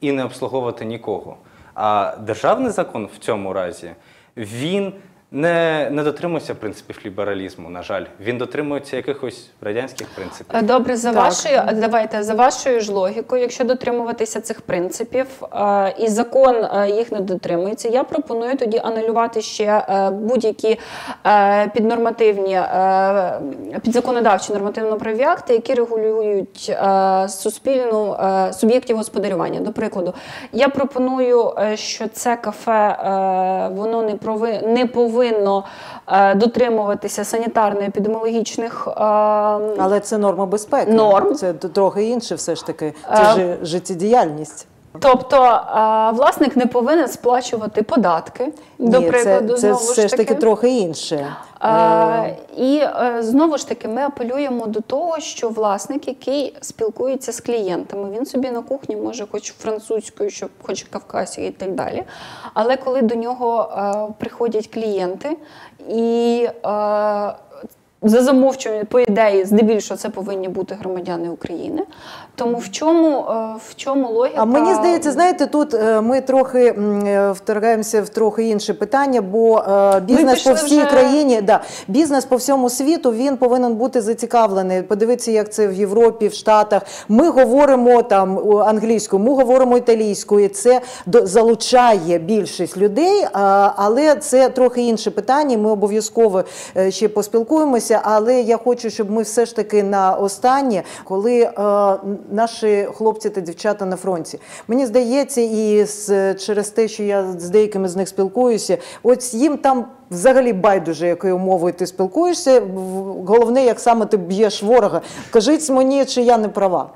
і не обслуговувати нікого. А державний закон в цьому разі він не, не дотримується принципів лібералізму, на жаль. Він дотримується якихось радянських принципів. Е, Добре, за Так. вашою давайте за вашою ж логікою, якщо дотримуватися цих принципів е, і закон е, їх не дотримується, я пропоную тоді анулювати ще е, будь-які е, піднормативні е, підзаконодавчі нормативно-правові акти, які регулюють е, суспільну е, суб'єктів господарювання. До прикладу, я пропоную, е, що це кафе е, воно не прови не повинно е, дотримуватися санітарно-епідеміологічних. е, Але це норма безпеки. Норм. Це трохи інше, все ж таки. Це Е, ж життєдіяльність. Тобто власник не повинен сплачувати податки, до прикладу, це, це знову все ж таки трохи інше. Е, і е, знову ж таки, ми апелюємо до того, що власник, який спілкується з клієнтами, він собі на кухні може хоч французькою, щоб хоч кавказькою і так далі. Але коли до нього е, приходять клієнти і за замовчуванням, по ідеї, здебільшого це повинні бути громадяни України. Тому в чому, е, в чому логіка? А мені здається, знаєте, тут е, ми трохи е, вторгаємося в трохи інше питання, бо бізнес по всій вже- країні, да, бізнес по всьому світу він повинен бути зацікавлений. Подивіться, як це в Європі, в Штатах. Ми говоримо там англійською, ми говоримо італійською. і Це залучає більшість людей, але це трохи інше питання. Ми обов'язково ще поспілкуємося. Але я хочу, щоб ми все ж таки на останнє, коли е, наші хлопці та дівчата на фронті. Мені здається, і з, через те, що я з деякими з них спілкуюся, ось їм там взагалі байдуже, якою мовою ти спілкуєшся. Головне, як саме ти б'єш ворога. Кажіть мені, чи я не права.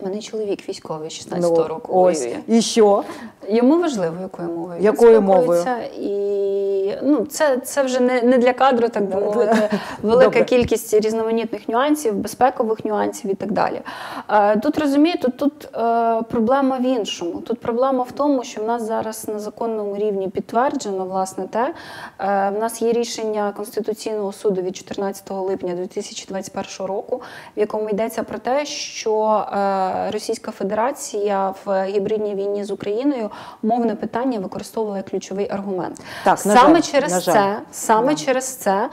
У мене чоловік військовий 16 Ну, року ось воює. і що? Йому важливо, якою мовою Якою мовою? І ну, це, це вже не, не для кадру, так би мовити. [laughs] Велика Добре. кількість різноманітних нюансів, безпекових нюансів і так далі. Е, Тут розумієте, тут е, проблема в іншому. Тут проблема в тому, що в нас зараз на законному рівні підтверджено власне те. е, В нас є рішення Конституційного суду від 14 липня 2021 року, в якому йдеться про те, що Російська Федерація в гібридній війні з Україною мовне питання використовувала як ключовий аргумент. Так, на саме жаль, через на жаль. це, саме Да. через це е,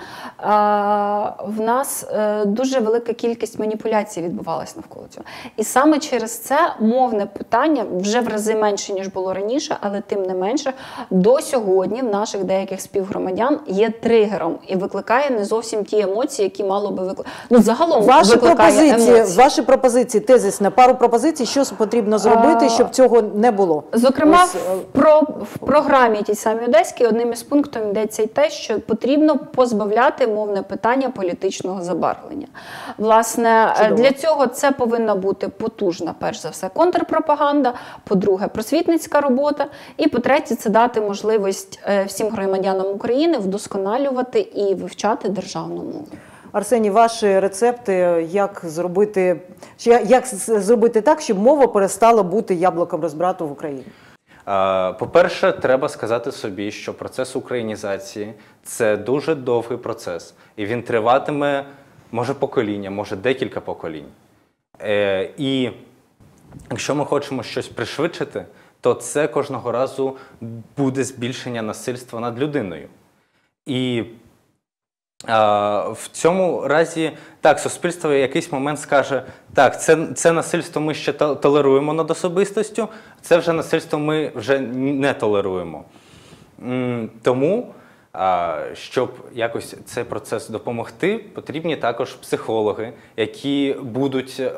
в нас е, дуже велика кількість маніпуляцій відбувалася навколо цього. І саме через це мовне питання вже в рази менше ніж було раніше, але тим не менше до сьогодні в наших деяких співгромадян є тригером і викликає не зовсім ті емоції, які мало би викликати. Ну загалом Ваші викликає пропозиції, емоції. ваші пропозиції, тезис на пару пропозицій, що потрібно зробити, щоб цього не було. Зокрема, Е, в, про, в програмі тій самій Одеській одним із пунктів йдеться й те, що потрібно позбавляти мовне питання політичного забарвлення. Власне, е, Чудово. для цього це повинна бути потужна, перш за все, контрпропаганда, по-друге, просвітницька робота, і по-третє, це дати можливість е, всім громадянам України вдосконалювати і вивчати державну мову. Арсеній, ваші рецепти, як зробити, як зробити так, щоб мова перестала бути яблуком розбрату в Україні? Е, По-перше, треба сказати собі, що процес українізації це дуже довгий процес, і він триватиме може покоління, може декілька поколінь. Е, І якщо ми хочемо щось пришвидшити, то це кожного разу буде збільшення насильства над людиною. І в цьому разі так, суспільство в якийсь момент скаже: так, це, це насильство ми ще толеруємо над особистостю, це вже насильство ми вже не толеруємо. Тому, щоб якось цей процес допомогти, потрібні також психологи, які будуть е,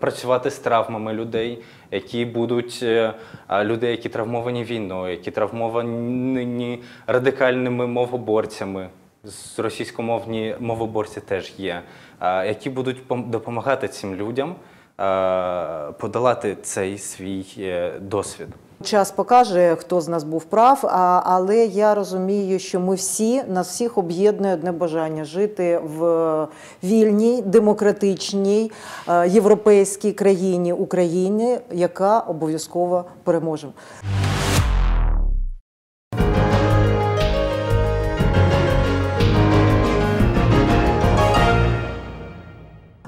працювати з травмами людей, які будуть е, люди, які травмовані війною, які травмовані радикальними мовоборцями. Російськомовні мовоборці теж є, які будуть пом- допомагати цим людям подолати цей свій е, досвід. Час покаже, хто з нас був прав, але я розумію, що ми всі, нас всіх об'єднує одне бажання жити в вільній, демократичній, е, європейській країні Україні, яка обов'язково переможе.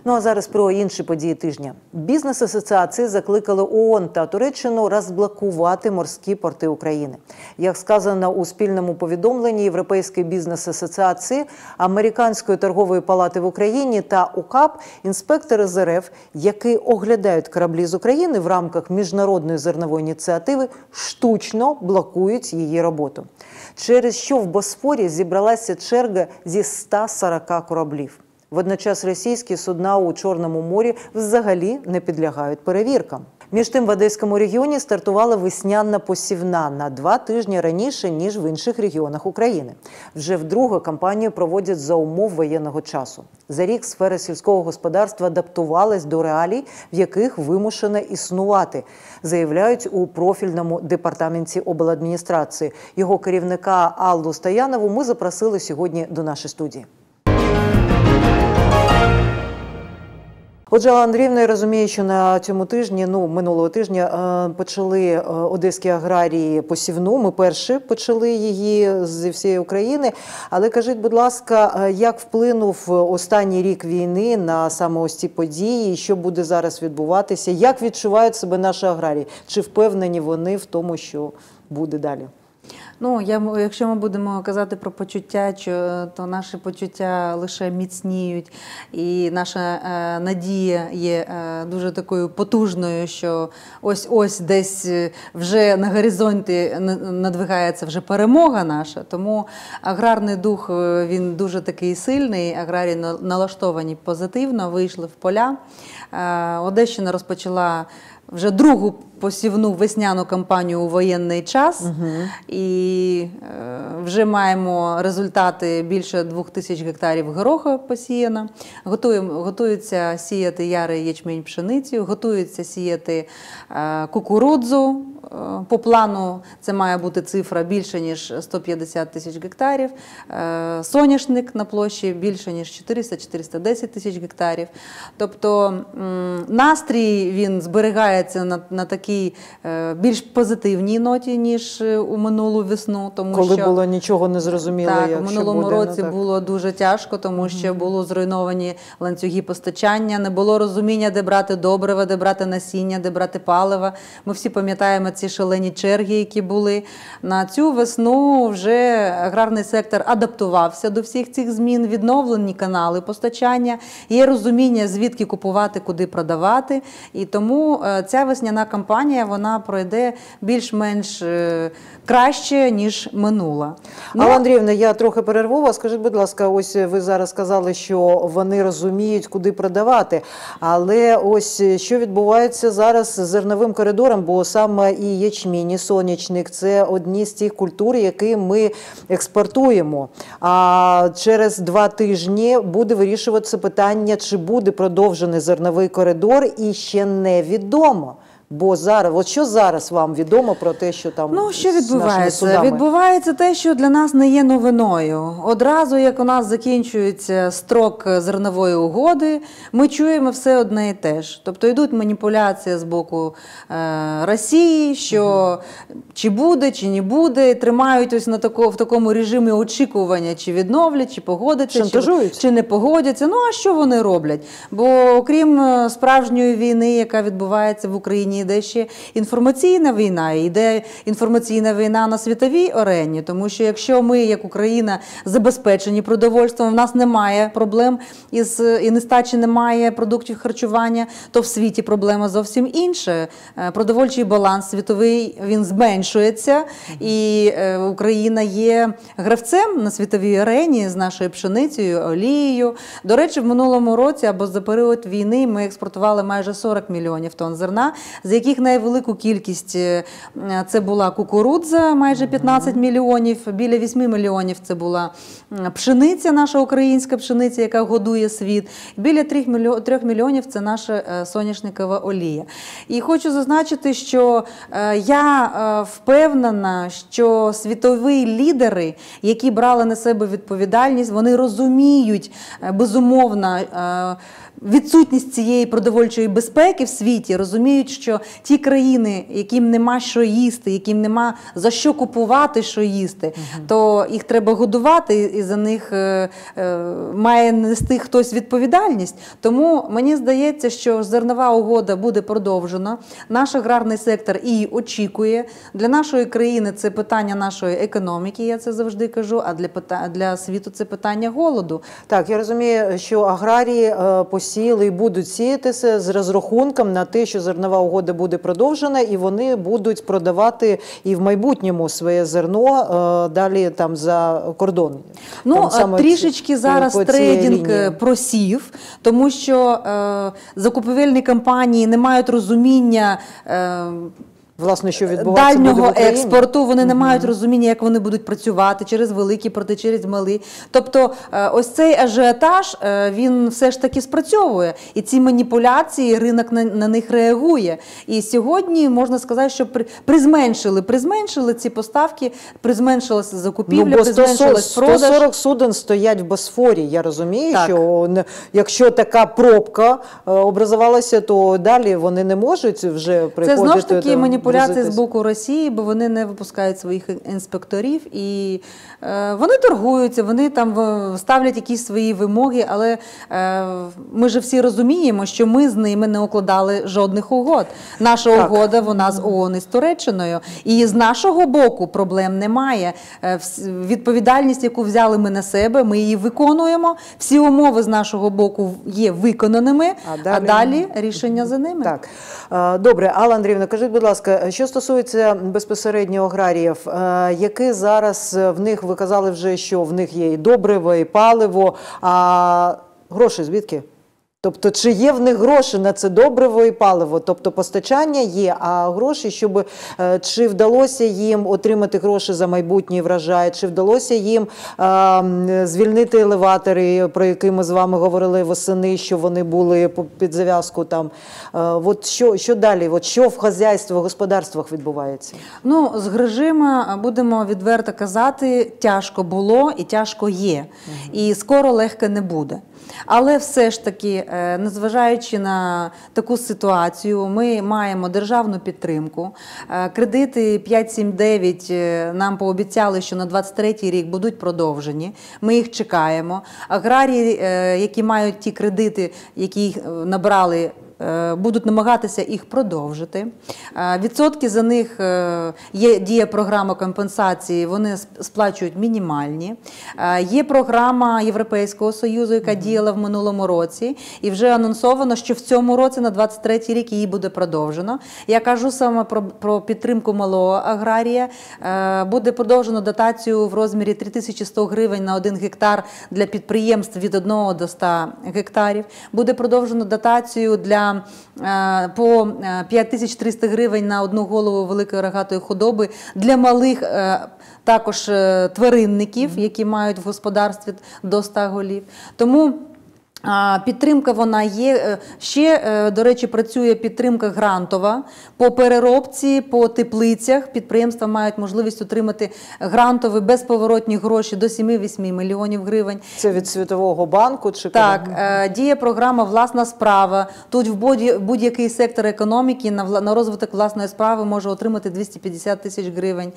Ну а зараз про інші події тижня. Бізнес-асоціації закликали ООН та Туреччину розблокувати морські порти України. Як сказано у спільному повідомленні Європейської бізнес-асоціації, Американської торгової палати в Україні та УКАП, інспектори з РФ, які оглядають кораблі з України в рамках міжнародної зернової ініціативи, штучно блокують її роботу. Через що в Босфорі зібралася черга зі 140 кораблів. Водночас російські судна у Чорному морі взагалі не підлягають перевіркам. Між тим в Одеському регіоні стартувала весняна посівна на два тижні раніше ніж в інших регіонах України. Вже вдруге кампанію проводять за умов воєнного часу. За рік сфера сільського господарства адаптувалась до реалій, в яких вимушена існувати, заявляють у профільному департаменті обладміністрації. Його керівника Аллу Стоянову ми запросили сьогодні до нашої студії. Отже, Андріївна, я розумію, що на цьому тижні, ну минулого тижня, е, почали е, одеські аграрії посівну. Ми перші почали її зі всієї України. Але кажіть, будь ласка, е, як вплинув останній рік війни на саме ось ці події? Що буде зараз відбуватися? Як відчувають себе наші аграрії? Чи впевнені вони в тому, що буде далі? Ну, я, якщо ми будемо казати про почуття, що- то наші почуття лише міцніють, і наша е, надія є е, дуже такою потужною, що ось ось десь е, вже на горизонті надвигається вже перемога наша. Тому аграрний дух е, він дуже такий сильний. Аграрії налаштовані позитивно, вийшли в поля. Е, Одещина розпочала вже другу посівну весняну кампанію у воєнний час. І е, вже маємо результати більше двох тисяч гектарів гороху посіяно. Готуємо, готуються сіяти ярий ячмінь пшеницю, готуються сіяти е, кукурудзу. Е, По плану це має бути цифра більше, ніж 150 тисяч гектарів. Е, Соняшник на площі більше, ніж 400-410 тисяч гектарів. Тобто настрій він зберігається на, на такій е, більш позитивній ноті, ніж е, у минулу весну. Тому Коли що було нічого не зрозуміло, так, як у минулому буде, ну, році так. було дуже тяжко, тому що було зруйновані ланцюги постачання, не було розуміння, де брати добрива, де брати насіння, де брати палива. Ми всі пам'ятаємо ці шалені черги, які були. На цю весну вже аграрний сектор адаптувався до всіх цих змін, відновлені канали постачання, є розуміння, звідки купувати, куди продавати. І тому е, ця весняна кампанія вона пройде більш-менш е, краще, ніж минула. Ну, Алла Андріївна, я трохи перерву вас. Скажіть, будь ласка, ось ви зараз сказали, що вони розуміють, куди продавати. Але ось що відбувається зараз з зерновим коридором, бо саме і ячмінь, і сонячник це одні з тих культур, які ми експортуємо. А через два тижні буде вирішуватися питання, чи буде продовжений зерновий коридор, і ще невідомо. Бо зараз, от що зараз вам відомо про те, що там Ну, що відбувається? Відбувається те, що для нас не є новиною. Одразу, як у нас закінчується строк зернової угоди, ми чуємо все одне і те ж. Тобто йдуть маніпуляції з боку е, Росії, що чи буде, чи не буде, тримають ось на тако, в такому режимі очікування, чи відновлять, чи погодяться, чи, чи не погодяться. Ну а що вони роблять? Бо окрім е, справжньої війни, яка відбувається в Україні, йде ще інформаційна війна, йде інформаційна війна на світовій арені. Тому що якщо ми, як Україна, забезпечені продовольством, в нас немає проблем із і нестачі немає продуктів харчування, то в світі проблема зовсім інша. Е, Продовольчий баланс світовий він зменшується, і е, Україна є гравцем на світовій арені з нашою пшеницею, олією. До речі, в минулому році або за період війни ми експортували майже 40 мільйонів тонн зерна, з яких найвелику кількість е, це була кукурудза, майже 15 мільйонів, біля 8 мільйонів це була пшениця, наша українська пшениця, яка годує світ. Біля 3 мільйонів, це наша е, соняшникова олія. І хочу зазначити, що е, я впевнена, що світові лідери, які брали на себе відповідальність, вони розуміють безумовно. Відсутність цієї продовольчої безпеки в світі розуміють, що ті країни, яким нема що їсти, яким нема за що купувати, що їсти, то їх треба годувати, і за них е, е, має нести хтось відповідальність. Тому мені здається, що зернова угода буде продовжена. Наш аграрний сектор її очікує. Для нашої країни це питання нашої економіки, я це завжди кажу. А для для світу це питання голоду. Так, я розумію, що аграрії е, посіяли і будуть сіятися з розрахунком на те, що зернова угода буде продовжена, і вони будуть продавати і в майбутньому своє зерно е, далі там за кордон. Ну, Там трішечки зараз трейдинг лінії. е, просів, тому що е, закупівельні компанії не мають розуміння. Е, Власне, що відбувається буде в дальнього експорту, вони не мають розуміння, як вони будуть працювати через великі порти, через малі. Тобто, е, ось цей ажіотаж е, він все ж таки спрацьовує, і ці маніпуляції ринок на, на них реагує. І сьогодні можна сказати, що при, призменшили, призменшили ці поставки, призменшилася закупівля, Ну, бо 140, призменшилась продаж. 140 суден стоять в Босфорі. Я розумію, Так. що якщо така пробка е, образувалася, то далі вони не можуть вже приходити. Це знову ж таки маніпуляції з боку Росії, бо вони не випускають своїх інспекторів і е, вони торгуються, вони там ставлять якісь свої вимоги, але е, ми ж всі розуміємо, що ми з ними не укладали жодних угод. Наша Так. угода вона з ООН і з Туреччиною. І з нашого боку проблем немає. Е, Відповідальність, яку взяли ми на себе, ми її виконуємо. Всі умови з нашого боку є виконаними, а далі- далі, рішення за ними. Так, Е, добре, Алла Андріївна, кажіть, будь ласка, що стосується безпосередньо аграріїв, е, які зараз е, в них ви казали вже, що в них є і добриво, і паливо, а гроші звідки? Тобто, чи є в них гроші на це добриво і паливо? Тобто постачання є, а гроші, щоб е, чи вдалося їм отримати гроші за майбутній врожай, чи вдалося їм е, звільнити елеватори, про які ми з вами говорили восени, що вони були під зав'язку там. Е, От що, що далі? От що в хазяйстві, в господарствах відбувається? Ну, з грошима будемо відверто казати, тяжко було і тяжко є. І скоро легко не буде. Але все ж таки, е, незважаючи на таку ситуацію, ми маємо державну підтримку. Е, Кредити 579 е, нам пообіцяли, що на 23 рік будуть продовжені. Ми їх чекаємо. Аграрії, які мають ті кредити, які набрали будуть намагатися їх продовжити. Е, Відсотки за них е, є діє програма компенсації, вони сплачують мінімальні. Е, Є програма Європейського Союзу, яка діяла в минулому році, і вже анонсовано, що в цьому році на 23 рік її буде продовжено. Я кажу саме про, про підтримку малого аграрія. Е, Буде продовжено дотацію в розмірі 3100 гривень на 1 гектар для підприємств від 1 до 100 гектарів. Буде продовжено дотацію для е, по е, 5300 гривень на одну голову великої рогатої худоби для малих е, також е, тваринників, які мають в господарстві до 100 голів. Тому Підтримка вона є. Е, Ще, е, до речі, працює підтримка грантова по переробці, по теплицях. Підприємства мають можливість отримати грантові безповоротні гроші до 7-8 мільйонів гривень. Це від Світового банку чи Так, кого? е, діє програма Власна справа. Тут в будь- будь-який сектор економіки на розвиток власної справи може отримати 250 тисяч гривень.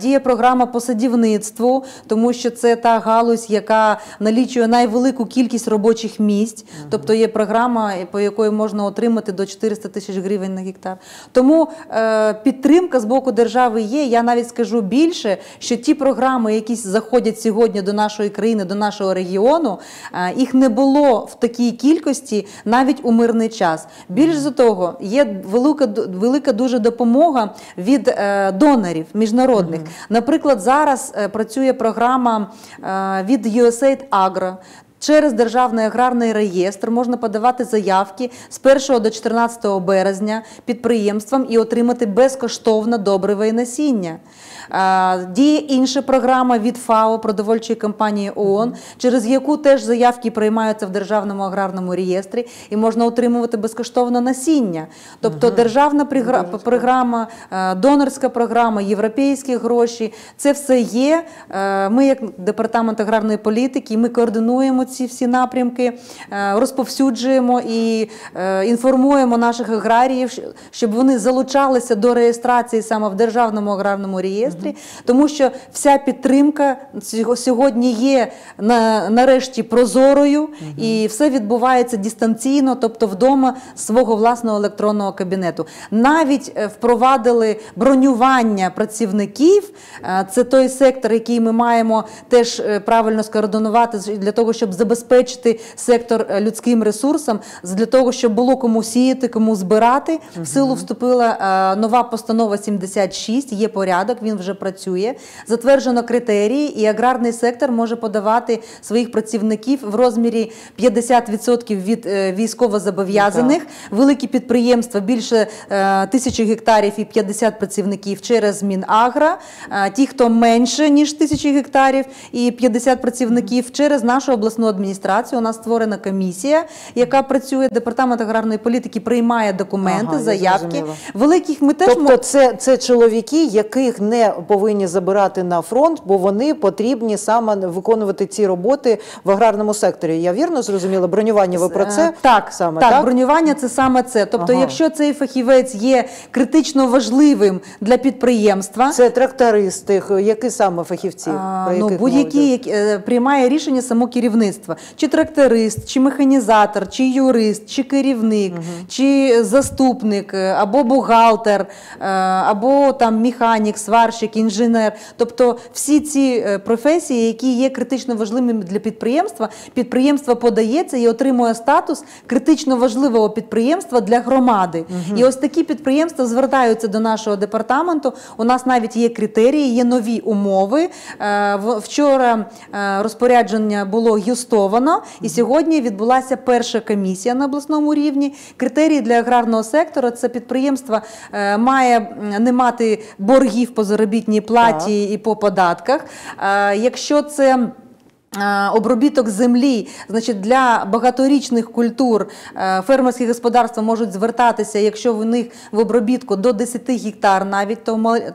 Діє програма по садівництву, тому що це та галузь, яка налічує найвелику кількість робочих місць. Тобто є програма, по якої можна отримати до 400 тисяч гривень на гектар. Тому е, підтримка з боку держави є. Я навіть скажу більше, що ті програми, які заходять сьогодні до нашої країни, до нашого регіону, е, їх не було в такій кількості навіть у мирний час. Більш за того, є велика, велика дуже допомога від е, донорів міжнародних. Наприклад, зараз е, працює програма е, від USAID Agro. Через державний аграрний реєстр можна подавати заявки з 1 до 14 березня підприємствам і отримати безкоштовно добриве і насіння. Діє інша програма від ФАО продовольчої компанії ООН, через яку теж заявки приймаються в державному аграрному реєстрі і можна отримувати безкоштовно насіння. Тобто державна програма, е, донорська програма, європейські гроші це все є. Е, Ми, як департамент аграрної політики, ми координуємо ці всі напрямки, е, розповсюджуємо і е, інформуємо наших аграріїв, щоб вони залучалися до реєстрації саме в державному аграрному реєстрі, тому що вся підтримка сьогодні є на, нарешті прозорою, і все відбувається дистанційно, тобто вдома свого власного електронного кабінету. Навіть е, впровадили бронювання працівників. Це той сектор, який ми маємо теж правильно скоординувати для того, щоб забезпечити сектор е, людським ресурсом, для того, щоб було кому сіяти, кому збирати. В силу вступила е, нова постанова 76, є порядок, він вже працює. Затверджено критерії, і аграрний сектор може подавати своїх працівників в розмірі 50% від е, військовозобов'язаних. Великі підприємства більше тисячі гектарів і 50 працівників через Мінагра. Ті, хто менше ніж тисячі гектарів і 50 працівників через нашу обласну адміністрацію. У нас створена комісія, яка працює. Департамент аграрної політики приймає документи, Ага, заявки. Великих ми теж Тобто це, це чоловіки, яких не повинні забирати на фронт, бо вони потрібні саме виконувати ці роботи в аграрному секторі. Я вірно зрозуміла? Бронювання ви про це? Е, Так, саме так, так? бронювання це саме це. Тобто, Ага. якщо цей фахівець є критично важливим для підприємства, Це трактористи, які саме фахівці? А, про ну, будь-які які, е, приймає рішення само керівництво. Чи тракторист, чи механізатор, чи юрист, чи керівник, чи заступник, е, або бухгалтер, е, або там механік, сварщик, інженер. Тобто всі ці е, професії, які є критично важливими для підприємства, підприємство подається і отримує статус критично важливого підприємства для громади. І ось такі підприємства звертаються до нашого департаменту. У нас навіть є критерії, є нові умови. Вчора розпорядження було юстовано, і сьогодні відбулася перша комісія на обласному рівні. Критерії для аграрного сектора це підприємство е, має не мати боргів по заробітній платі і по податках. Е, Якщо це Обробіток землі, значить, для багаторічних культур е, фермерські господарства можуть звертатися, якщо в них в обробітку до 10 гектар, навіть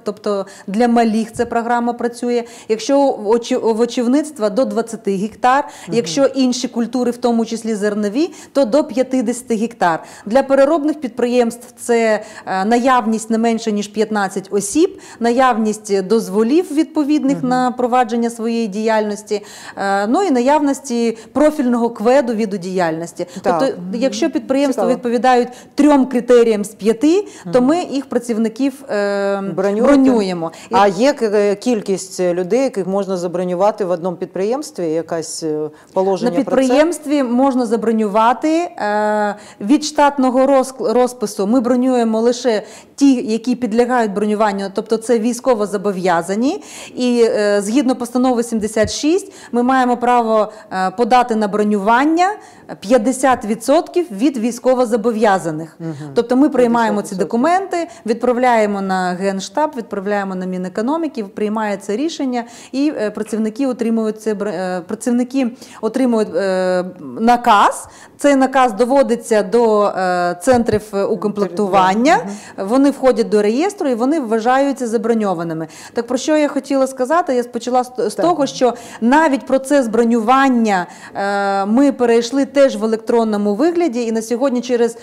тобто для малих ця програма працює. Якщо очі- овочівництва до 20 гектар, якщо інші культури, в тому числі зернові, то до 50 гектар. Для переробних підприємств це е, наявність не менше ніж 15 осіб, наявність дозволів відповідних на провадження своєї діяльності. Е, Ну і наявності профільного кведу віду діяльності. Так. Тобто, якщо підприємства Цікаво. відповідають трьом критеріям з п'яти, то ми їх працівників е, бронюємо. А є кількість людей, яких можна забронювати в одному підприємстві? Якась е, положення На про це? підприємстві можна забронювати е, від штатного розпису. Ми бронюємо лише ті, які підлягають бронюванню, тобто це військово зобов'язані. І е, згідно постанови 76 ми маємо право е, подати на бронювання 50% від військовозобов'язаних. Тобто ми приймаємо ці документи, відправляємо на Генштаб, відправляємо на Мінекономіки, приймається рішення, і е, працівники отримують це е, працівники отримують наказ. Цей наказ доводиться до центрів укомплектування. Вони входять до реєстру і вони вважаються заброньованими. Так про що я хотіла сказати? Я почала з, з того, що навіть процес бронювання е, ми перейшли теж в електронному вигляді, і на сьогодні, через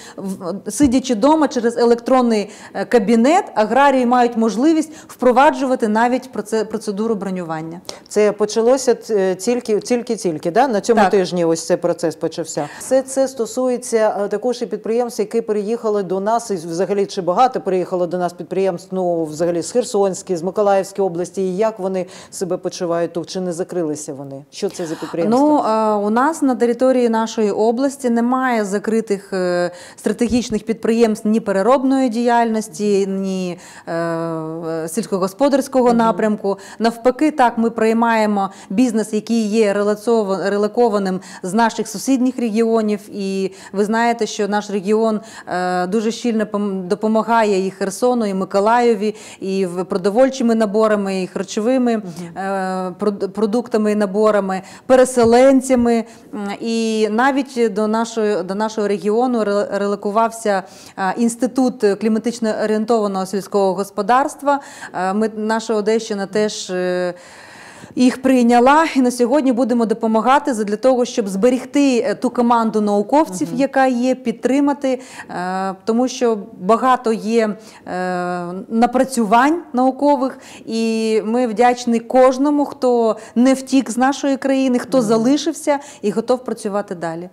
сидячи вдома, через електронний е, кабінет, аграрії мають можливість впроваджувати навіть проце- процедуру бронювання. Це почалося тільки, тільки, тільки да? на цьому Так. тижні ось цей процес почався. Все це стосується е, також і підприємств, які переїхали до нас, і взагалі чи багато переїхало до нас підприємств, ну взагалі з Херсонської, з Миколаївської області, і як вони себе почувають тут, чи не закрилися вони? Що це за підприємства? Ну, е, у нас на території нашої області немає закритих е, стратегічних підприємств ні переробної діяльності, ні е, сільськогосподарського напрямку. Навпаки, так ми приймаємо бізнес, який є релокованим з наших сусідніх регіонів. І ви знаєте, що наш регіон дуже щільно допомагає і Херсону, і Миколаєві, і продовольчими наборами, і харчовими продуктами і наборами, переселенцями. І навіть до нашої до нашого регіону ре- релокувався е, інститут кліматично орієнтованого сільського господарства. Е, Ми наша Одещина теж. Їх прийняла. І на сьогодні будемо допомагати для того, щоб зберегти е, ту команду науковців, яка є, підтримати, е, тому що багато є е, напрацювань наукових, і ми вдячні кожному, хто не втік з нашої країни, хто залишився і готов працювати далі.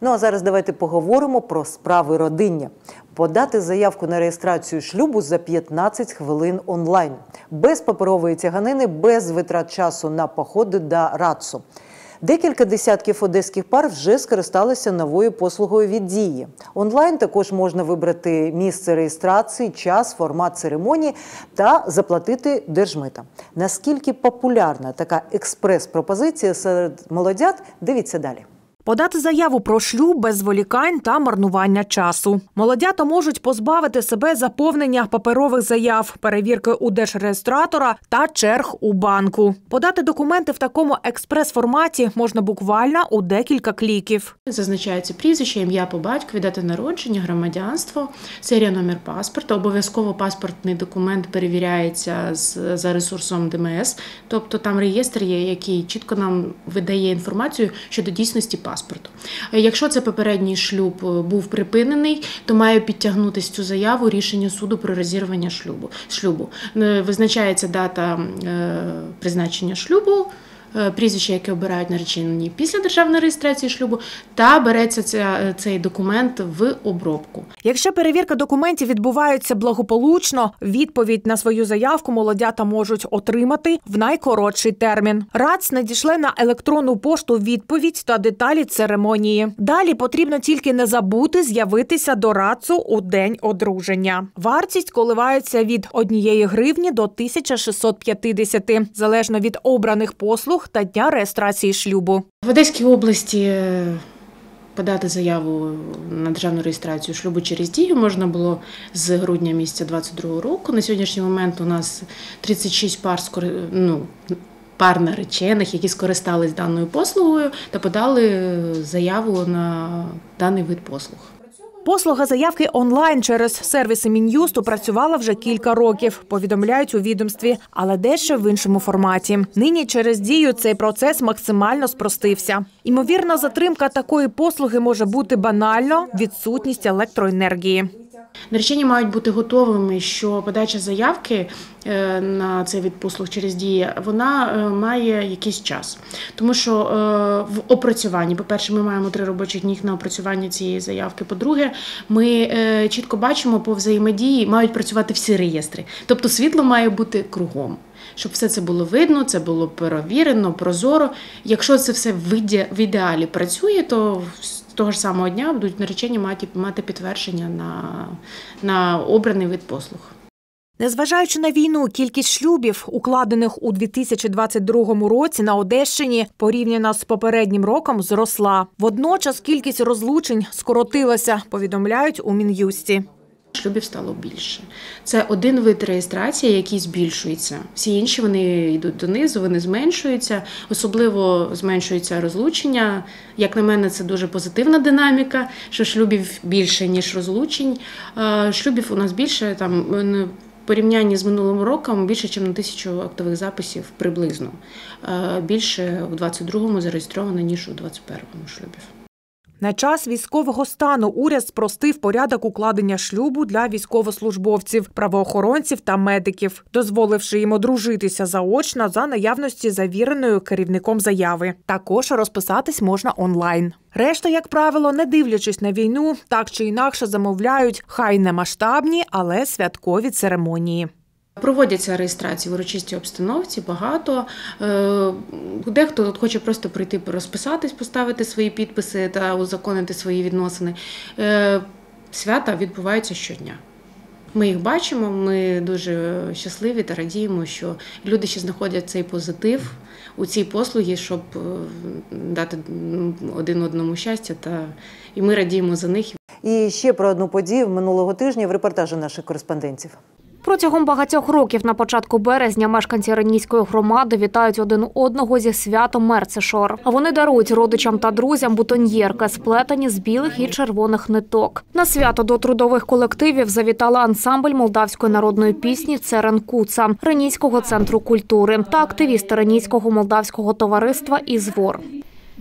Ну а зараз давайте поговоримо про справи родиння. Подати заявку на реєстрацію шлюбу за 15 хвилин онлайн, без паперової тяганини, без витрат часу на походи до РАЦУ. Декілька десятків одеських пар вже скористалися новою послугою від дії. Онлайн також можна вибрати місце реєстрації, час, формат церемонії та заплатити держмита. Наскільки популярна така експрес-пропозиція серед молодят, дивіться далі. Подати заяву про шлюб без зволікань та марнування часу. Молодята можуть позбавити себе заповнення паперових заяв, перевірки у держреєстратора та черг у банку. Подати документи в такому експрес-форматі можна буквально у декілька кліків. Зазначається прізвище, ім'я по батькові, дата народження, громадянство, серія номер паспорта. Обов'язково паспортний документ перевіряється за ресурсом ДМС, тобто там реєстр є, який чітко нам видає інформацію щодо дійсності паспорту. Якщо це попередній шлюб е, був припинений, то має підтягнутися цю заяву рішення суду про розірвання шлюбу. шлюбу. Е, Визначається дата е, призначення шлюбу. Е, Прізвище, яке обирають наречені після державної реєстрації шлюбу, та береться ця, цей документ в обробку. Якщо перевірка документів відбувається благополучно, відповідь на свою заявку молодята можуть отримати в найкоротший термін. РАЦ надішле на електронну пошту відповідь та деталі церемонії. Далі потрібно тільки не забути з'явитися до РАЦу у день одруження. Вартість коливається від 1 гривні до 1650, залежно від обраних послуг та дня реєстрації шлюбу. В Одеській області е, подати заяву на державну реєстрацію шлюбу через дію можна було з грудня місяця 22 року. На сьогоднішній момент у нас 36 пар ну, пар наречених, які скористались даною послугою та подали заяву на даний вид послуг. Послуга заявки онлайн через сервіси Мін'юсту працювала вже кілька років, повідомляють у відомстві, але дещо в іншому форматі. Нині через дію цей процес максимально спростився. Імовірна затримка такої послуги може бути банально відсутність електроенергії. Наречені мають бути готовими, що подача заявки е, на цей від послуг через дії вона е, має якийсь час. Тому що е, в опрацюванні, по-перше, ми маємо три робочих дні на опрацювання цієї заявки. По-друге, ми чітко бачимо по взаємодії, мають працювати всі реєстри. Тобто світло має бути кругом. Щоб все це було видно, це було перевірено, прозоро. Якщо це все в ідеалі працює, то того ж самого дня будуть наречені мати, мати підтвердження на, на обраний вид послуг. Незважаючи на війну, кількість шлюбів, укладених у 2022 році на Одещині, порівняно з попереднім роком, зросла. Водночас кількість розлучень скоротилася, повідомляють у Мін'юсті. Шлюбів стало більше. Це один вид реєстрації, який збільшується. Всі інші вони йдуть донизу, вони зменшуються. Особливо зменшується розлучення. Як на мене, це дуже позитивна динаміка, що шлюбів більше, ніж розлучень. Шлюбів у нас більше там порівнянні з минулим роком більше, ніж на тисячу актових записів приблизно. Більше у 22-му зареєстровано, ніж у 21-му шлюбів. На час військового стану уряд спростив порядок укладення шлюбу для військовослужбовців, правоохоронців та медиків, дозволивши їм одружитися заочно за наявності завіреною керівником заяви. Також розписатись можна онлайн. Решта, як правило, не дивлячись на війну, так чи інакше замовляють хай не масштабні, але святкові церемонії. Проводяться реєстрації в урочистій обстановці, багато. Е, Дехто тут хоче просто прийти розписатись, поставити свої підписи та узаконити свої відносини. Е, Свята відбуваються щодня. Ми їх бачимо, ми дуже щасливі та радіємо, що люди ще знаходять цей позитив у цій послугі, щоб е, дати один одному щастя. Та і ми радіємо за них. І ще про одну подію минулого тижня в репортажі наших кореспондентів. Протягом багатьох років на початку березня мешканці Ренійської громади вітають один одного зі святом Мерцешор. Вони дарують родичам та друзям бутоньєрки, сплетені з білих і червоних ниток. На свято до трудових колективів завітала ансамбль молдавської народної пісні Церен Куца Ренійського центру культури та активісти Ренійського молдавського товариства Ізвор.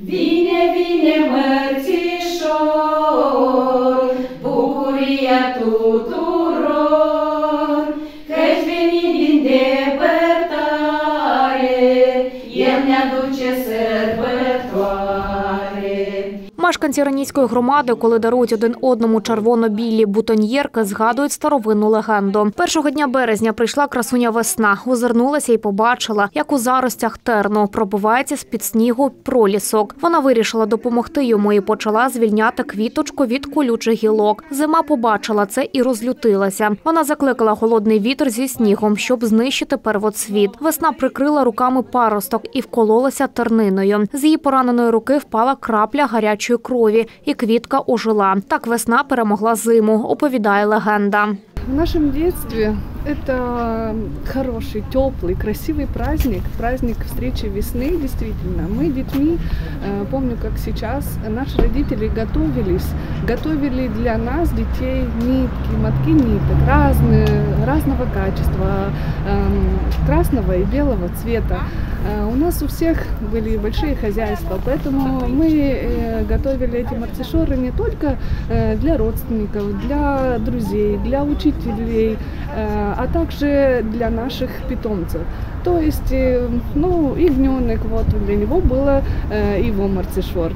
Vine, vine mărțișor, bucuria tuturor, Мешканці Ренійської громади, коли дарують один одному червоно-білі бутоньєрки, згадують старовинну легенду. Першого дня березня прийшла красуня весна, озирнулася і побачила, як у заростях терну пробивається з-під снігу пролісок. Вона вирішила допомогти йому і почала звільняти квіточку від колючих гілок. Зима побачила це і розлютилася. Вона закликала холодний вітер зі снігом, щоб знищити первоцвіт. Весна прикрила руками паросток і вкололася терниною. З її пораненої руки впала крапля гарячої крові, і квітка ожила. Так весна перемогла зиму, оповідає легенда. В нашем детстве это хороший, теплый, красивый праздник, праздник встречи весны, действительно. Мы детьми, э, помню, как сейчас, наши родители готовились, готовили для нас, детей, нитки, мотки ниток разные, разного качества, эм, красного и белого цвета. Э, У нас у всех были большие хозяйства, поэтому мы э, готовили эти марцишоры не только для родственников, для друзей, для учителей, э, а также для наших питомцев. То есть, э, ну, ягненок, вот для него было э, его марцишор.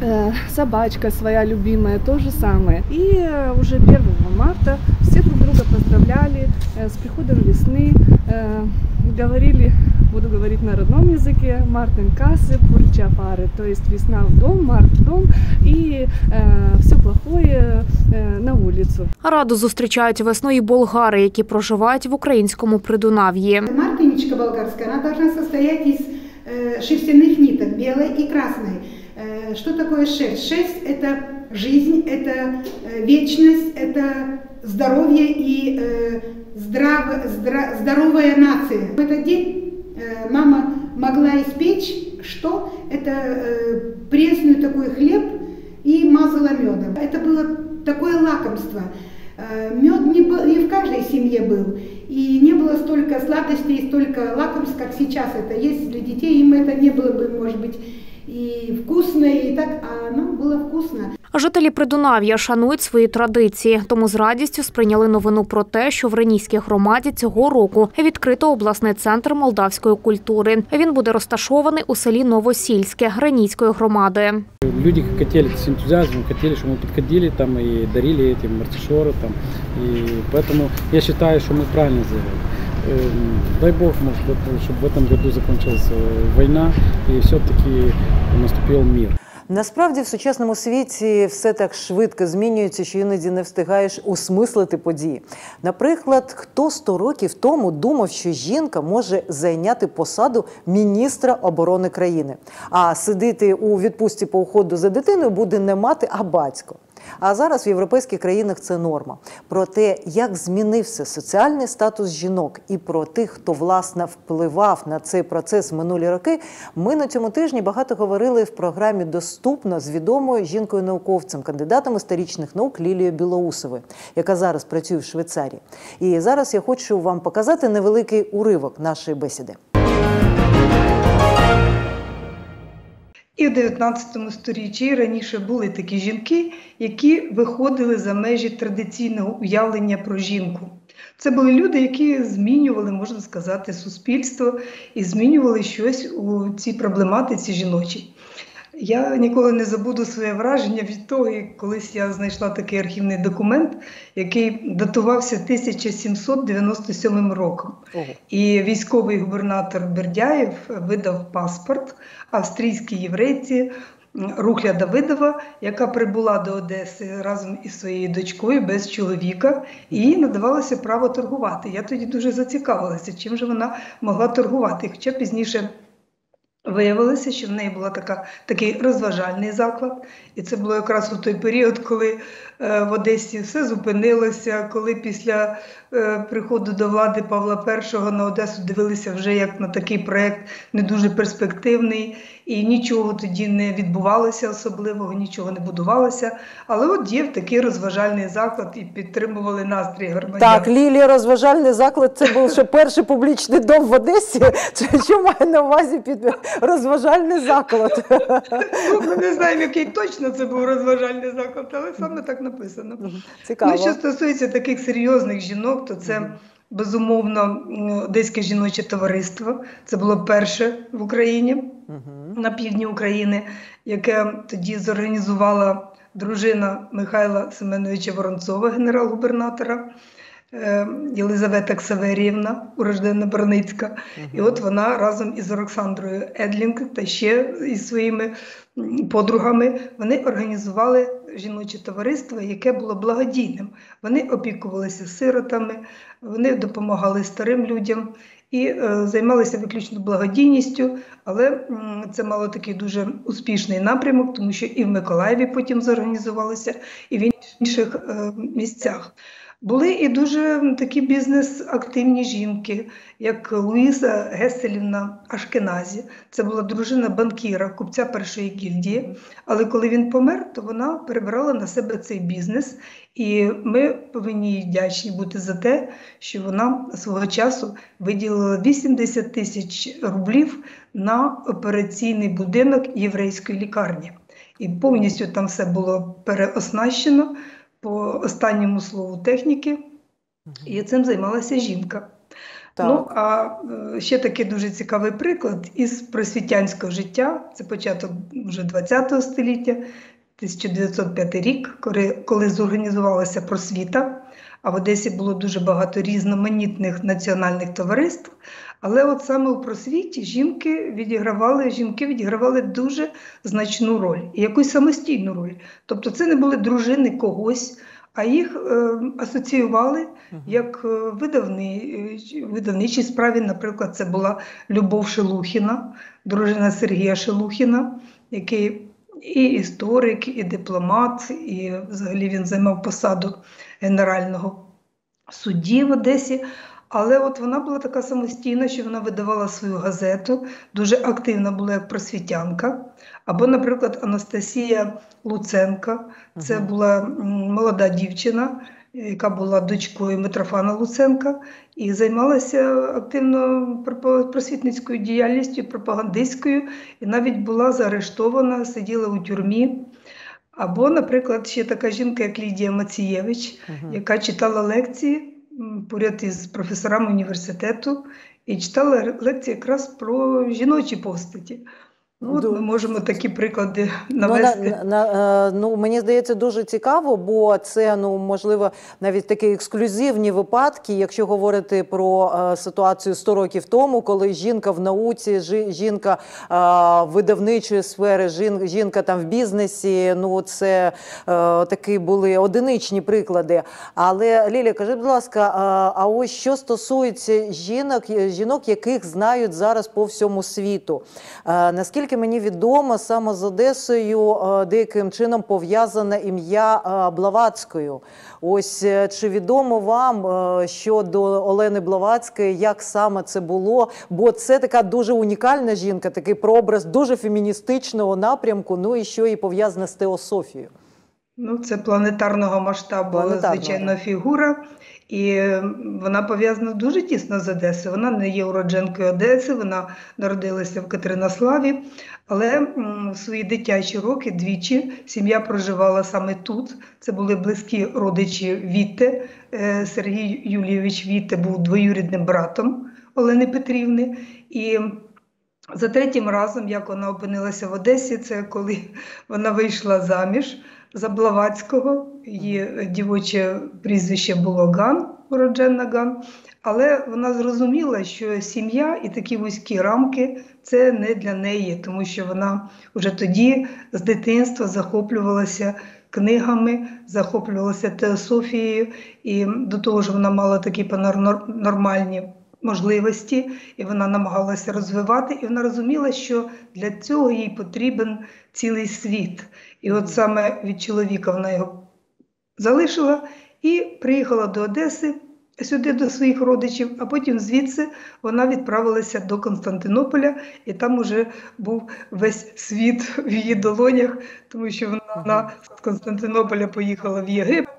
Э, Собачка своя любимая, то же самое. И уже 1 марта все друг друга поздравляли э, с приходом весны, э, говорили, буду говорить на родном языке, Мартин кассы, пурча пары, то есть весна в дом, март в дом и э, все плохое э, на улицу. Раду зустрічають весною і болгари, які проживають в українському придунав'ї. Мартиничка болгарская, она должна состоять из э, шерстяных ниток, белой и красной. Э, что такое шерсть? Шерсть – это жизнь, это э, вечность, это здоровье и э, здраво- здра- здоровая нация. В этот день мама могла испечь что? Это пресную такой хлеб и мазала медом. Это было такое лакомство. Мед не, был, не в каждой семье был. И не было столько сладостей, столько лакомств, как сейчас это есть для детей. Им это не было бы, может быть, и вкусно, и так, а нам было вкусно. Жителі Придунав'я шанують свої традиції, тому з радістю сприйняли новину про те, що в Ренійській громаді цього року відкрито обласний центр молдавської культури. Він буде розташований у селі Новосільське Ренійської громади. Люди хотели с энтузиазмом, хотели, чтобы мы подходили там и дарили эти мартишоры там. И поэтому я считаю, что мы правильно сделали. Эм, Дай бог, может, вот, чтобы в этом году закончилась э, война и все-таки наступил мир. Насправді в сучасному світі все так швидко змінюється, що іноді не встигаєш осмислити події. Наприклад, хто 100 років тому думав, що жінка може зайняти посаду міністра оборони країни, а сидіти у відпустці по уходу за дитиною буде не мати, а батько. А зараз в європейських країнах це норма. Про те, як змінився соціальний статус жінок, і про тих, хто власне впливав на цей процес минулі роки, ми на цьому тижні багато говорили в програмі Доступно з відомою жінкою-науковцем, кандидатом історичних наук Лілією Білоусовою, яка зараз працює в Швейцарії. І зараз я хочу вам показати невеликий уривок нашої бесіди. І в 19 сторіччі раніше були такі жінки, які виходили за межі традиційного уявлення про жінку. Це були люди, які змінювали, можна сказати, суспільство і змінювали щось у цій проблематиці жіночій. Я ніколи не забуду своє враження від того, як колись я знайшла такий архівний документ, який датувався 1797 роком. І військовий губернатор Бердяєв видав паспорт австрійській єврейці Рухля Давидова, яка прибула до Одеси разом із своєю дочкою без чоловіка, і їй надавалося право торгувати. Я тоді дуже зацікавилася, чим же вона могла торгувати. Хоча пізніше Виявилося, що в неї така, такий розважальний заклад, і це було якраз у той період, коли е, в Одесі все зупинилося, коли після е, приходу до влади Павла І на Одесу дивилися вже як на такий проект не дуже перспективний, і нічого тоді не відбувалося особливого, нічого не будувалося. Але от є такий розважальний заклад і підтримували настрій громадян. Так, Лілія, розважальний заклад це був ще перший публічний дом в Одесі. Що має на увазі під розважальний заклад? Ну, Ми не знаємо, який точно це був розважальний заклад, але саме так написано. Цікаво. Ну, що стосується таких серйозних жінок, то це безумовно Одеське жіноче товариство. Це було перше в Україні на півдні України, яке тоді зорганізувала дружина Михайла Семеновича Воронцова, генерал-губернатора. е, Єлизавета Ксаверіївна, урожденна Броницька. І от вона разом із Олександрою Едлінг та ще із своїми подругами вони організували жіноче товариство, яке було благодійним. Вони опікувалися сиротами, вони допомагали старим людям і е, займалися виключно благодійністю, але це мало такий дуже успішний напрямок, тому що і в Миколаєві потім зорганізувалися, і в інших е, місцях. Були і дуже такі бізнес-активні жінки, як Луїза Геселівна Ашкеназі. Це була дружина банкіра, купця першої гільдії. Але коли він помер, то вона перебрала на себе цей бізнес. І ми повинні їй вдячні бути за те, що вона свого часу виділила 80 тисяч рублів на операційний будинок єврейської лікарні. І повністю там все було переоснащено по останньому слову техніки, і цим займалася жінка. Так. Ну, а е, ще такий дуже цікавий приклад із просвітянського життя, це початок вже ХХ століття, 1905 рік, коли, коли зорганізувалася просвіта, а в Одесі було дуже багато різноманітних національних товариств. Але от саме у просвіті жінки відігравали, жінки відігравали дуже значну роль якусь самостійну роль. Тобто це не були дружини когось, а їх е, асоціювали як е, видавни, е, видавничій справі. Наприклад, це була Любов Шелухіна, дружина Сергія Шелухіна, який і історик, і дипломат, і взагалі він займав посаду генерального судді в Одесі. Але от вона була така самостійна, що вона видавала свою газету, дуже активна була як просвітянка. Або, наприклад, Анастасія Луценка, це була молода дівчина, яка була дочкою Митрофана Луценка, і займалася активно просвітницькою діяльністю, пропагандистською, і навіть була заарештована, сиділа у тюрмі. Або, наприклад, ще така жінка, як Лідія Мацієвич, яка читала лекції поряд із професорами університету і читала лекції якраз про жіночі постаті. Ну, от ми можемо такі приклади навести. Ну, на, на, е, ну, мені здається, дуже цікаво, бо це ну можливо навіть такі ексклюзивні випадки, якщо говорити про е, ситуацію 100 років тому, коли жінка в науці, жі- жінка е, видавничої сфери, жін, жінка там в бізнесі. Ну це е, такі були одиничні приклади. Але Лілія, кажи, будь ласка, е, а ось що стосується жінок, жінок, яких знають зараз по всьому світу. Е, Наскільки мені відомо, саме з Одесою е, деяким чином пов'язане ім'я Блавацькою. Блаватською. Ось е, чи відомо вам е, щодо Олени Блаватської, як саме це було? Бо це така дуже унікальна жінка, такий прообраз дуже феміністичного напрямку. Ну і що і пов'язане з теософією. Ну, це планетарного масштабу, Планетарного, звичайно, фігура. І вона пов'язана дуже тісно з Одесою. Вона не є уродженкою Одеси, вона народилася в Катеринославі, але в свої дитячі роки двічі сім'я проживала саме тут. Це були близькі родичі Вітте. Е, Сергій Юлійович Вітте був двоюрідним братом Олени Петрівни. І за третім разом, як вона опинилася в Одесі, це коли вона вийшла заміж за Блаватського. Її дівоче прізвище було Ган, уродженна Ган. Але вона зрозуміла, що сім'я і такі вузькі рамки це не для неї, тому що вона вже тоді з дитинства захоплювалася книгами, захоплювалася теософією, і до того ж вона мала такі нормальні можливості, і вона намагалася розвивати, і вона розуміла, що для цього їй потрібен цілий світ. І от саме від чоловіка вона його залишила і приїхала до Одеси сюди до своїх родичів, а потім звідси вона відправилася до Константинополя, і там уже був весь світ в її долонях, тому що вона з Константинополя поїхала в Єгипет,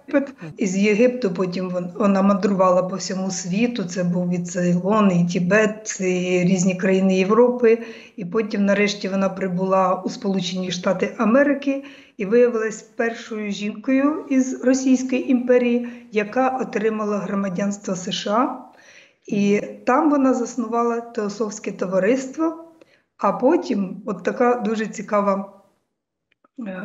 і з Єгипту потім вона мандрувала по всьому світу. Це був і Цейлон, і Тібет, і різні країни Європи. І потім, нарешті, вона прибула у Сполучені Штати Америки і виявилась першою жінкою із Російської імперії, яка отримала громадянство США. І там вона заснувала Теософське товариство. А потім, от така дуже цікава,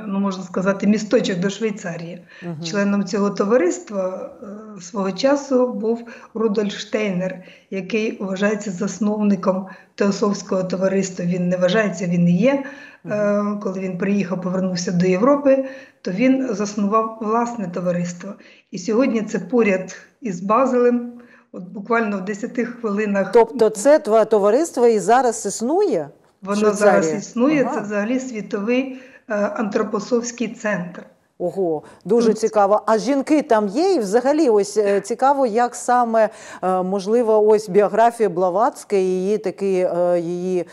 ну можна сказати, місточок до Швейцарії. Членом цього товариства е, свого часу був Рудольф Штейнер, який вважається засновником Теософського товариства. Він не вважається, він і є. Е, Коли він приїхав, повернувся до Європи, то він заснував власне товариство. І сьогодні це поряд із Базелем, от буквально в 10 хвилинах. Тобто це твоє товариство і зараз існує? Воно зараз існує. Ага. Це взагалі світовий е, антропософський центр. Ого, дуже цікаво. А жінки там є, і взагалі ось е, цікаво, як саме е, можливо ось біографія Блаватська, її такі е, її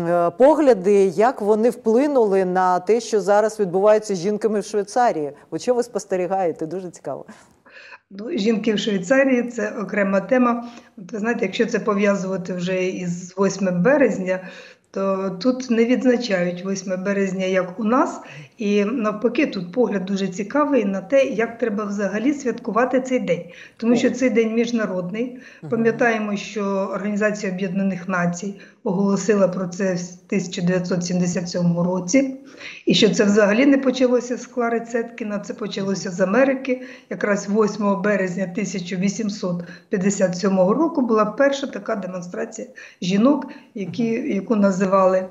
е, погляди, як вони вплинули на те, що зараз відбувається з жінками в Швейцарії. От що ви спостерігаєте? Дуже цікаво. Ну, жінки в Швейцарії це окрема тема. От ви знаєте, якщо це пов'язувати вже із 8 березня, то тут не відзначають 8 березня, як у нас. І навпаки, тут погляд дуже цікавий на те, як треба взагалі святкувати цей день. Тому що цей день міжнародний. Пам'ятаємо, що Організація Об'єднаних Націй оголосила про це в 1977 році, і що це взагалі не почалося з Клари Цеткіна, це почалося з Америки. Якраз 8 березня 1857 року була перша така демонстрація жінок, які, яку називали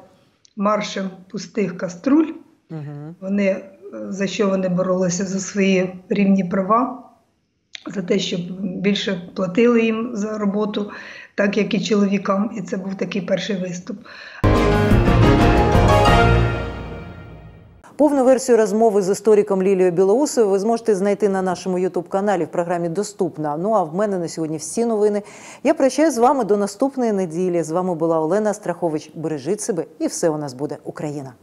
маршем пустих каструль. Вони е, за що вони боролися? За свої рівні права, за те, щоб більше платили їм за роботу, так як і чоловікам. І це був такий перший виступ. Повну версію розмови з істориком Лілією Білоусовою ви зможете знайти на нашому ютуб-каналі в програмі Доступна. Ну а в мене на сьогодні всі новини. Я прощаюсь з вами до наступної неділі. З вами була Олена Страхович. Бережіть себе, і все у нас буде Україна.